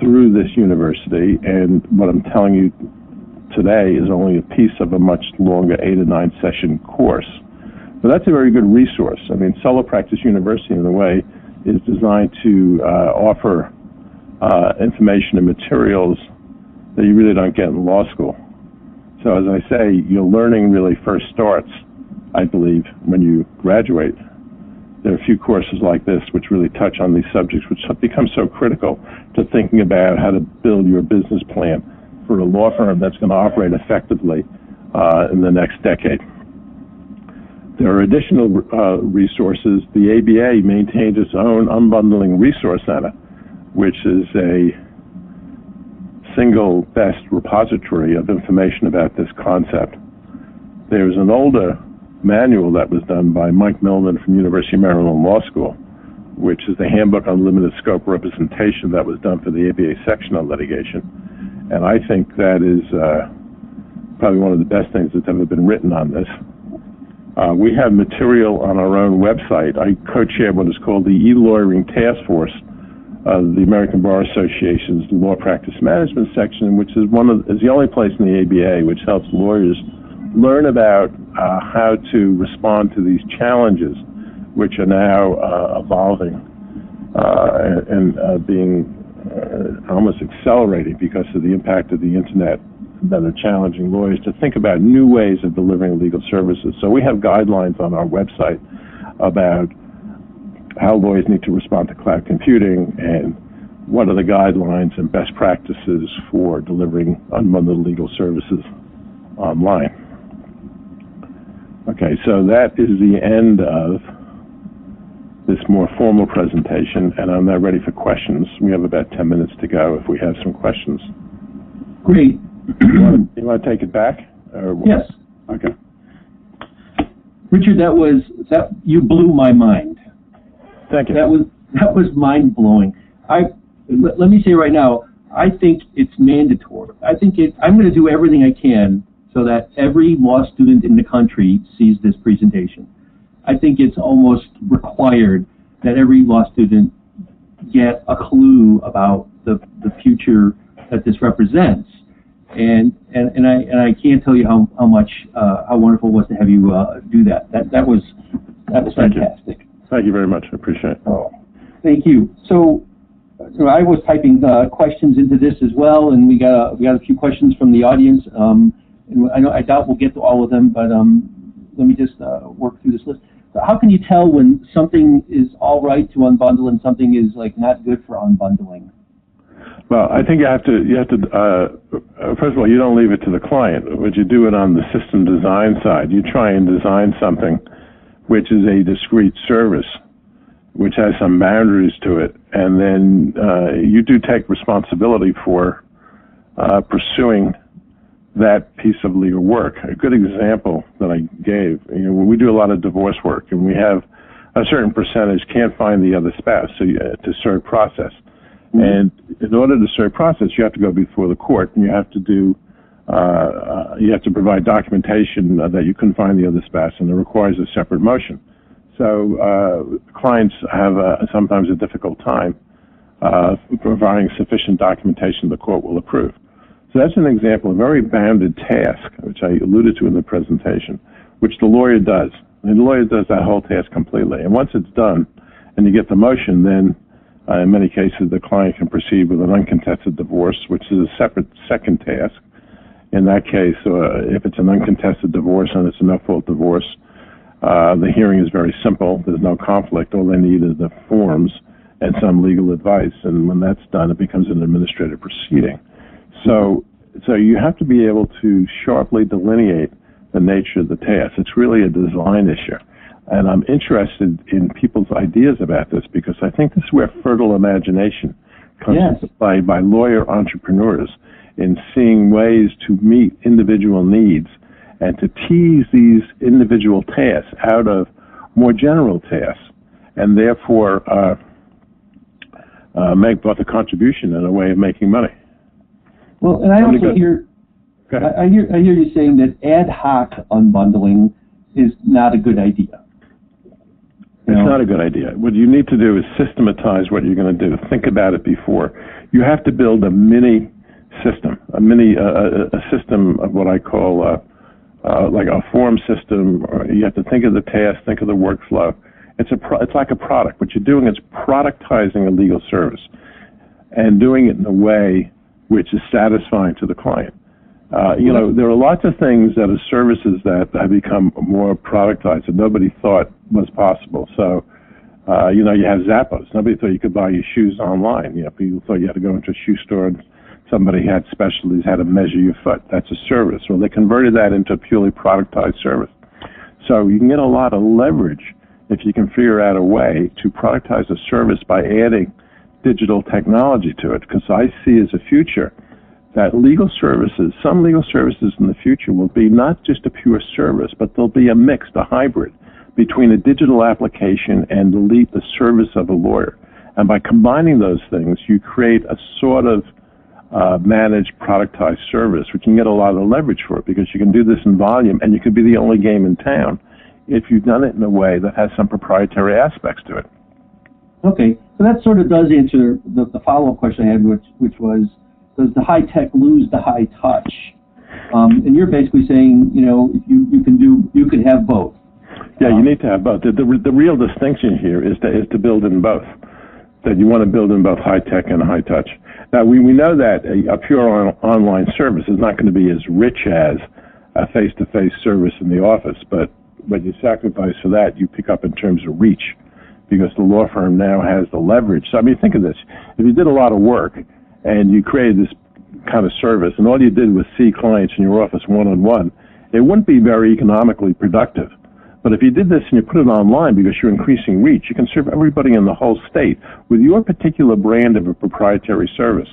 through this university, and what I'm telling you today is only a piece of a much longer eight or nine session course. But that's a very good resource. I mean, Solo Practice University, in a way, is designed to uh, offer uh, information and materials that you really don't get in law school. So, as I say, your learning really first starts, I believe, when you graduate. There are a few courses like this which really touch on these subjects, which become so critical to thinking about how to build your business plan for a law firm that's going to operate effectively uh, in the next decade. There are additional uh, resources. The ABA maintains its own unbundling resource center, which is a single best repository of information about this concept. There's an older manual that was done by Mike Millemann from University of Maryland Law School, which is the Handbook on Limited Scope Representation that was done for the ABA section on litigation and I think that is uh, probably one of the best things that's ever been written on this. Uh, we have material on our own website. I co-chair what is called the e-lawyering task force of the American Bar Association's Law Practice Management section, which is one of is the only place in the ABA which helps lawyers learn about uh, how to respond to these challenges, which are now uh, evolving uh, and uh, being uh, almost accelerating because of the impact of the internet that are challenging lawyers to think about new ways of delivering legal services. So we have guidelines on our website about how lawyers need to respond to cloud computing and what are the guidelines and best practices for delivering unbundled legal services online. Okay, so that is the end of this more formal presentation, and I'm now ready for questions. We have about 10 minutes to go if we have some questions. Great. You want to, you want to take it back? Yes. Okay. Richard, that was, that, you blew my mind. Thank you. That was, that was mind blowing. I, let, let me say right now, I think it's mandatory. I think it, I'm going to do everything I can so that every law student in the country sees this presentation. I think it's almost required that every law student get a clue about the, the future that this represents. And, and, and I, and I can't tell you how, how much, uh, how wonderful it was to have you, uh, do that. That, that was, that was Thank you. fantastic. Thank you very much. I appreciate it. Oh, thank you. So, you know, I was typing uh, questions into this as well, and we got a, we got a few questions from the audience. Um, and I know I doubt we'll get to all of them, but um, let me just uh, work through this list. So how can you tell when something is all right to unbundle and something is like not good for unbundling? Well, I think you have to, you have to, uh, first of all, you don't leave it to the client, but you do it on the system design side. You try and design something which is a discrete service, which has some boundaries to it, and then uh, you do take responsibility for uh, pursuing that piece of legal work. A good example that I gave, you know, we do a lot of divorce work, and we have a certain percentage can't find the other spouse, so you, uh, to serve process. And in order to serve process, you have to go before the court, and you have to do, uh, uh, you have to provide documentation uh, that you couldn't find the other spouse, and it requires a separate motion. So uh, clients have uh, sometimes a difficult time uh, providing sufficient documentation the court will approve. So that's an example, of a very bounded task, which I alluded to in the presentation, which the lawyer does. And the lawyer does that whole task completely. And once it's done, and you get the motion, then uh, in many cases the client can proceed with an uncontested divorce, which is a separate second task. In that case, uh, if it's an uncontested divorce and it's a no-fault divorce, uh, the hearing is very simple. There's no conflict. All they need is the forms and some legal advice. And when that's done, it becomes an administrative proceeding. So, so you have to be able to sharply delineate the nature of the task. It's really a design issue. And I'm interested in people's ideas about this because I think this is where fertile imagination comes Yes. into play by lawyer entrepreneurs in seeing ways to meet individual needs and to tease these individual tasks out of more general tasks and therefore uh, uh, make both a contribution and a way of making money. Well, and I also hear, I, I hear, I hear you saying that ad hoc unbundling is not a good idea. It's not a good idea. What you need to do is systematize what you're going to do. Think about it before. You have to build a mini system, a mini uh, a, a system of what I call uh, uh, like a form system. Or you have to think of the task, think of the workflow. It's a pro- it's like a product. What you're doing is productizing a legal service and doing it in a way which is satisfying to the client. Uh, you know, there are lots of things that are services that have become more productized that nobody thought was possible. So, uh, you know, you have Zappos. Nobody thought you could buy your shoes online. You know, people thought you had to go into a shoe store and somebody had specialties how to measure your foot. That's a service. Well, they converted that into a purely productized service. So you can get a lot of leverage if you can figure out a way to productize a service by adding digital technology to it. Because I see as a future that legal services, some legal services in the future will be not just a pure service, but they'll be a mix, a hybrid between a digital application and the, lead, the service of a lawyer. And by combining those things, you create a sort of uh, managed productized service, which you can get a lot of leverage for it because you can do this in volume and you can be the only game in town if you've done it in a way that has some proprietary aspects to it. Okay, so that sort of does answer the, the follow-up question I had, which, which was, does the high tech lose the high touch? Um, and you're basically saying, you know, you, you can do, you could have both. Yeah, you need to have both. The, the, the real distinction here is to, is to build in both. That you want to build in both high tech and high touch. Now, we, we know that a, a pure on, online service is not going to be as rich as a face to face service in the office, but what you sacrifice for that, you pick up in terms of reach because the law firm now has the leverage. So, I mean, think of this. If you did a lot of work and you created this kind of service and all you did was see clients in your office one on one, it wouldn't be very economically productive. But if you did this and you put it online because you're increasing reach, you can serve everybody in the whole state with your particular brand of a proprietary service.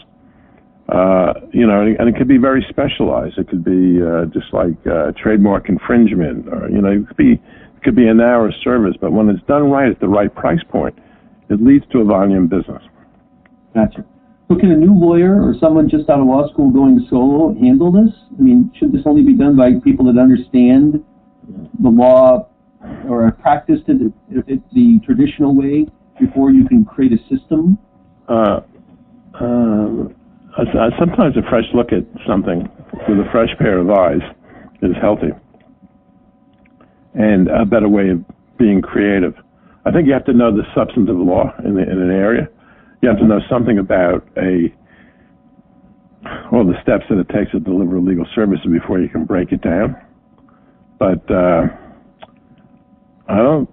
Uh, you know, and it could be very specialized. It could be uh, just like uh, trademark infringement, or you know, it could be could be a narrow service. But when it's done right at the right price point, it leads to a volume business. Gotcha. So can a new lawyer or someone just out of law school going solo handle this? I mean, should this only be done by people that understand the law or have practiced it, it the traditional way before you can create a system? Uh, uh, sometimes a fresh look at something with a fresh pair of eyes is healthy and a better way of being creative. I think you have to know the substantive law in, the, in an area. You have to know something about a all the steps that it takes to deliver legal services before you can break it down. But uh, I don't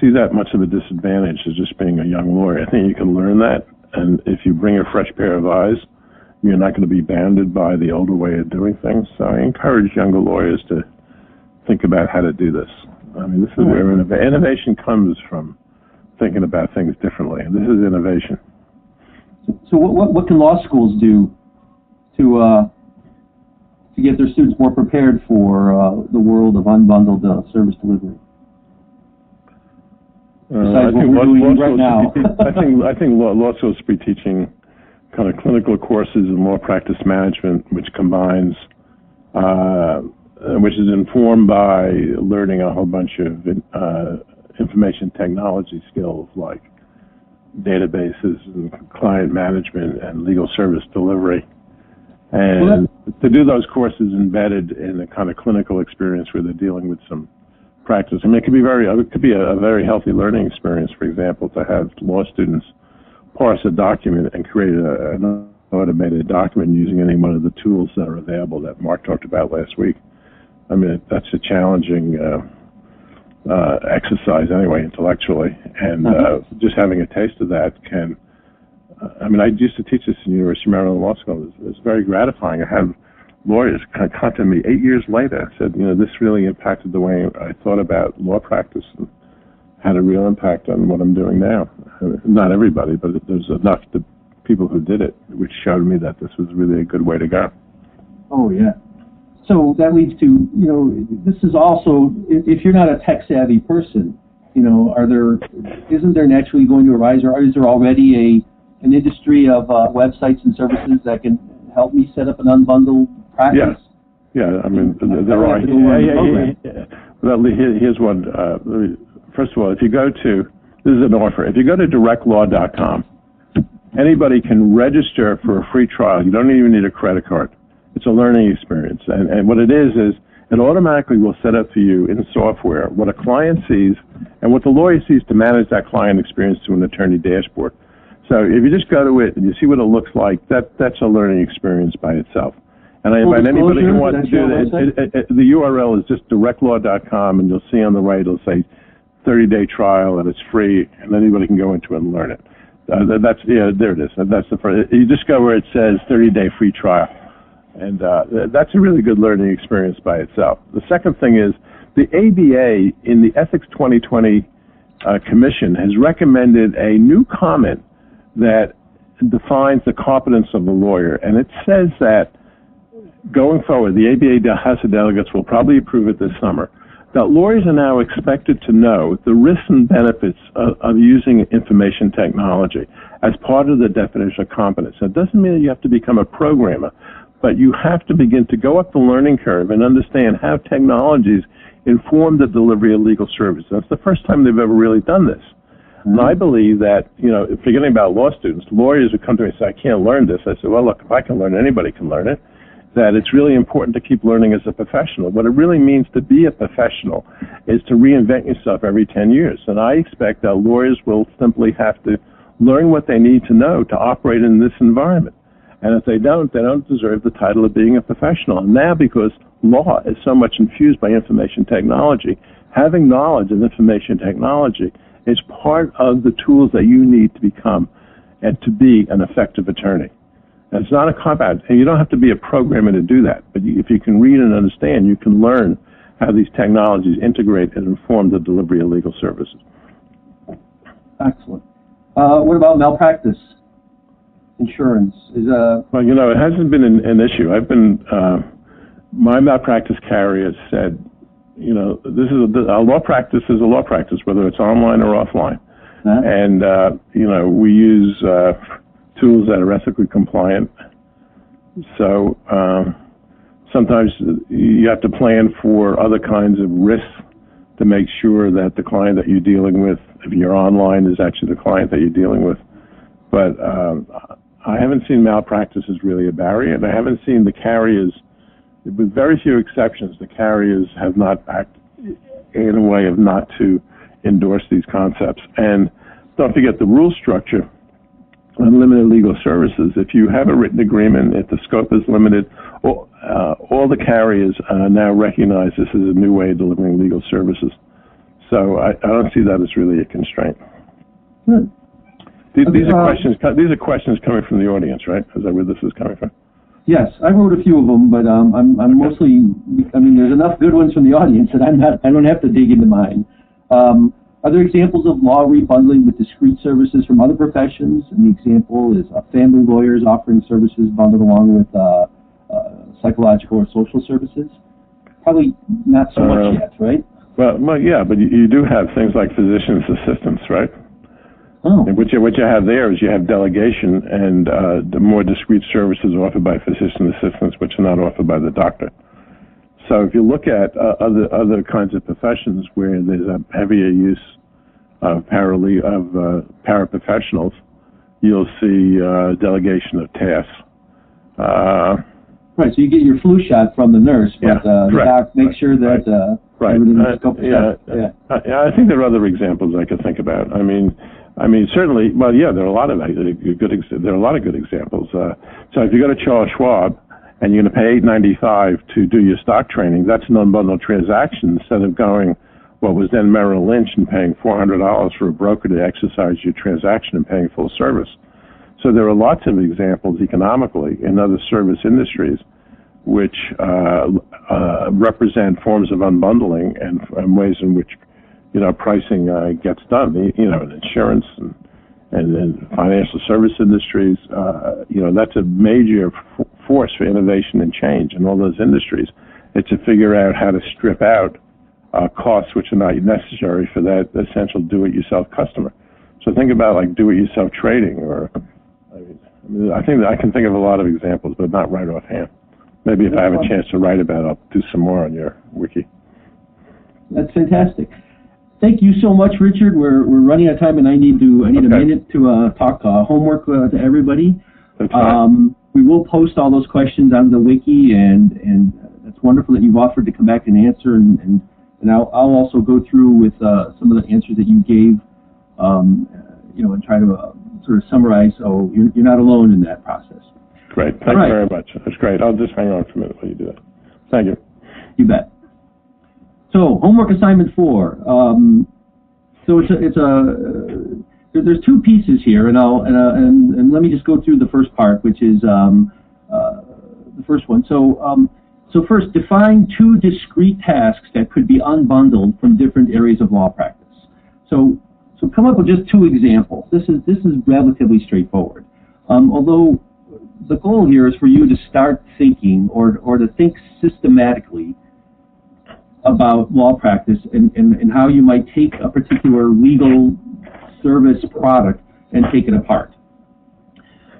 see that much of a disadvantage as just being a young lawyer. I think you can learn that, and if you bring a fresh pair of eyes, you're not going to be bounded by the older way of doing things. So I encourage younger lawyers to think about how to do this. I mean, this is where innovation comes from thinking about things differently. This is innovation. So, what, what, what can law schools do to uh, to get their students more prepared for uh, the world of unbundled uh, service delivery? Uh, I think law, law right now. I think I think law, law schools should be teaching kind of clinical courses in law practice management, which combines, uh, which is informed by learning a whole bunch of uh, information technology skills like databases and client management and legal service delivery. And well, to do those courses embedded in a kind of clinical experience where they're dealing with some practice. I mean, it could be very, it could be a, a very healthy learning experience. For example, to have law students parse a document and create a, an automated document using any one of the tools that are available that Mark talked about last week. I mean, that's a challenging uh, uh, exercise anyway, intellectually, and uh, mm-hmm. just having a taste of that can. Uh, I mean, I used to teach this in University of Maryland Law School. It's, it's very gratifying. I have lawyers contact me eight years later and said, you know, this really impacted the way I thought about law practice and had a real impact on what I'm doing now. Not everybody, but there's enough people who did it, which showed me that this was really a good way to go. Oh yeah. So that leads to, you know, this is also if you're not a tech savvy person, you know, are there isn't there naturally going to arise, or is there already a an industry of uh, websites and services that can help me set up an unbundled practice? Yeah, yeah. I mean, there are. Yeah, yeah, yeah, Well, here's one. Uh, first of all, if you go to this is an offer. If you go to directlaw.com, anybody can register for a free trial. You don't even need a credit card. It's a learning experience, and, and what it is is it automatically will set up for you in software what a client sees and what the lawyer sees to manage that client experience to an attorney dashboard. So if you just go to it and you see what it looks like, that that's a learning experience by itself. And I invite anybody who wants to do that. It, it, the URL is just directlaw.com, and you'll see on the right it'll say 30-day trial, and it's free, and anybody can go into it and learn it. Uh, that's yeah, there it is. That's the first. You just go where it says 30-day free trial, and uh, that's a really good learning experience by itself. The second thing is the ABA in the Ethics 2020 uh, Commission has recommended a new comment that defines the competence of the lawyer, and it says that going forward, the ABA House of Delegates will probably approve it this summer. That lawyers are now expected to know the risks and benefits of, of using information technology as part of the definition of competence. It doesn't mean that you have to become a programmer, but you have to begin to go up the learning curve and understand how technologies inform the delivery of legal services. That's the first time they've ever really done this. And I believe that, you know, forgetting about law students, lawyers would come to me and say, I can't learn this. I said, well, look, if I can learn it, anybody can learn it that it's really important to keep learning as a professional. What it really means to be a professional is to reinvent yourself every 10 years. And I expect that lawyers will simply have to learn what they need to know to operate in this environment. And if they don't, they don't deserve the title of being a professional. And now, because law is so much infused by information technology, having knowledge of information technology is part of the tools that you need to become and to be an effective attorney. And it's not a cop out. You don't have to be a programmer to do that. But if you can read and understand, you can learn how these technologies integrate and inform the delivery of legal services. Excellent. Uh, what about malpractice insurance? Is uh, well, you know, it hasn't been an, an issue. I've been uh, my malpractice carrier said, you know, this is a, a, law practice is a law practice, whether it's online or offline. Uh-huh. And uh, you know, we use uh, tools that are ethically compliant. So um, sometimes you have to plan for other kinds of risks to make sure that the client that you're dealing with, if you're online, is actually the client that you're dealing with. But um, I haven't seen malpractice as really a barrier, and I haven't seen the carriers, with very few exceptions, the carriers have not acted in a way of not to endorse these concepts. And don't forget the rule structure unlimited legal services. If you have a written agreement, if the scope is limited, all, uh, all the carriers uh, now recognize this as a new way of delivering legal services. So I, I don't see that as really a constraint. Good. These, these are questions. These are questions coming from the audience, right? Is that where this is coming from? Yes, I wrote a few of them, but um, I'm, I'm mostly. I mean, there's enough good ones from the audience that I'm not. I don't have to dig into mine. Um, are there examples of law rebundling with discrete services from other professions? And the example is uh, family lawyers offering services bundled along with uh, uh, psychological or social services. Probably not so much um, yet, right? Well, well, yeah, but you, you do have things like physician's assistants, right? Oh. And what you, what you have there is you have delegation and uh, the more discrete services offered by physician assistants, which are not offered by the doctor. So if you look at uh, other other kinds of professions where there's a heavier use of parale- of uh, paraprofessionals, you'll see uh, delegation of tasks. Uh, right. So you get your flu shot from the nurse, but yeah, uh, the doc makes sure that right. Uh, right. everything is yeah, yeah. yeah. I think there are other examples I could think about. I mean. I mean, certainly. Well, yeah, there are a lot of good. There are a lot of good examples. Uh, so, if you go to Charles Schwab, and you're going to pay eight ninety five to do your stock training, that's an unbundled transaction instead of going what was then Merrill Lynch and paying four hundred dollars for a broker to exercise your transaction and paying full service. So there are lots of examples economically in other service industries which uh, uh, represent forms of unbundling and, and, ways in which you know pricing uh, gets done. You know, in insurance and and then financial service industries. Uh, you know, that's a major f- force for innovation and change in all those industries. It's to figure out how to strip out uh, costs which are not necessary for that essential do-it-yourself customer. So think about like do-it-yourself trading, or I, mean, I, mean, I think that I can think of a lot of examples, but not right offhand. Maybe if I have a chance to write about it, I'll do some more on your wiki. That's fantastic. Thank you so much, Richard. We're we're running out of time, and I need to I need okay. a minute to uh, talk uh, homework uh, to everybody. Um, we will post all those questions on the wiki, and and it's wonderful that you've offered to come back and answer. And and, and I'll, I'll also go through with uh, some of the answers that you gave, um, you know, and try to uh, sort of summarize. So you're you're not alone in that process. Great. Thank right. you very much. That's great. I'll just hang on for a minute while you do that. Thank you. You bet. So homework assignment four. Um, so it's a, it's a there's two pieces here, and I'll and, uh, and, and let me just go through the first part, which is um, uh, the first one. So um, so first, define two discrete tasks that could be unbundled from different areas of law practice. So so come up with just two examples. This is this is relatively straightforward. Um, although the goal here is for you to start thinking or or to think systematically about law practice and, and, and how you might take a particular legal service product and take it apart.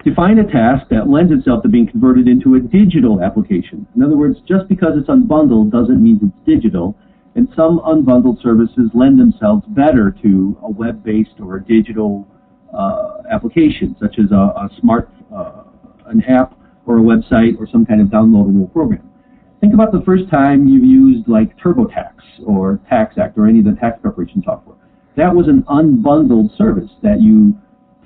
Define a task that lends itself to being converted into a digital application. In other words, just because it's unbundled doesn't mean it's digital, and some unbundled services lend themselves better to a web-based or a digital uh, application, such as a, a smart, uh, an app or a website or some kind of downloadable program. Think about the first time you've used like TurboTax or TaxAct or any of the tax preparation software. That was an unbundled service that you,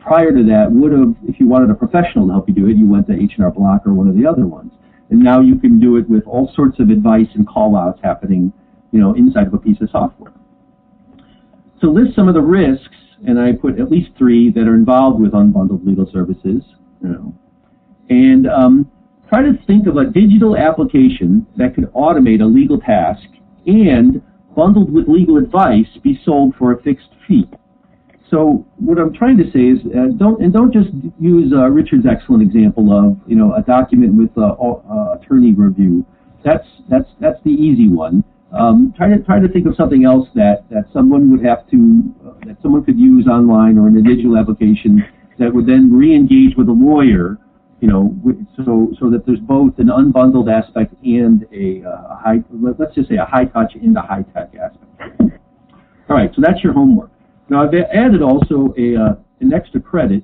prior to that, would have, if you wanted a professional to help you do it, you went to H&R Block or one of the other ones. And now you can do it with all sorts of advice and call-outs happening, you know, inside of a piece of software. To list some of the risks, and I put at least three that are involved with unbundled legal services, you know, and um, try to think of a digital application that could automate a legal task and, bundled with legal advice, be sold for a fixed fee. So what I'm trying to say is, uh, don't and don't just use uh, Richard's excellent example of you know a document with uh, attorney review. That's that's that's the easy one. Um, try to try to think of something else that that someone would have to that someone could use online or in a digital application that would then re-engage with a lawyer you know, so so that there's both an unbundled aspect and a uh, high, let's just say a high touch and a high tech aspect. All right, so that's your homework. Now I've added also a uh, an extra credit,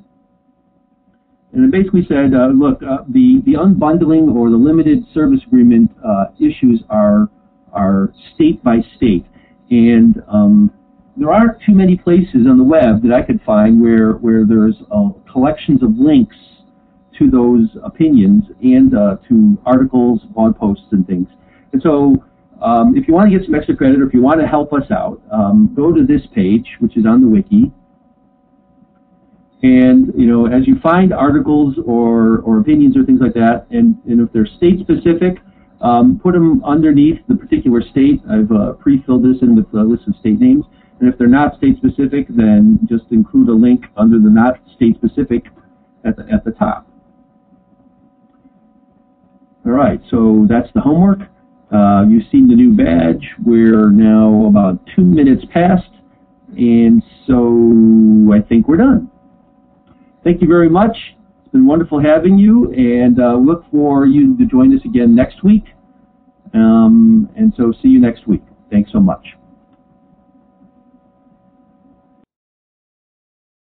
and it basically said, uh, look, uh, the the unbundling or the limited service agreement uh, issues are are state by state, and um, there aren't too many places on the web that I could find where where there's uh, collections of links to those opinions and uh, to articles, blog posts, and things. And so, um, if you want to get some extra credit or if you want to help us out, um, go to this page, which is on the wiki. And you know, as you find articles or, or opinions or things like that, and, and if they're state specific, um, put them underneath the particular state. I've uh, pre-filled this in with a list of state names. And if they're not state specific, then just include a link under the not state specific at the, at the top. All right, so that's the homework. Uh, you've seen the new badge. We're now about two minutes past, and so I think we're done. Thank you very much. It's been wonderful having you, and uh, look for you to join us again next week. Um, and so see you next week. Thanks so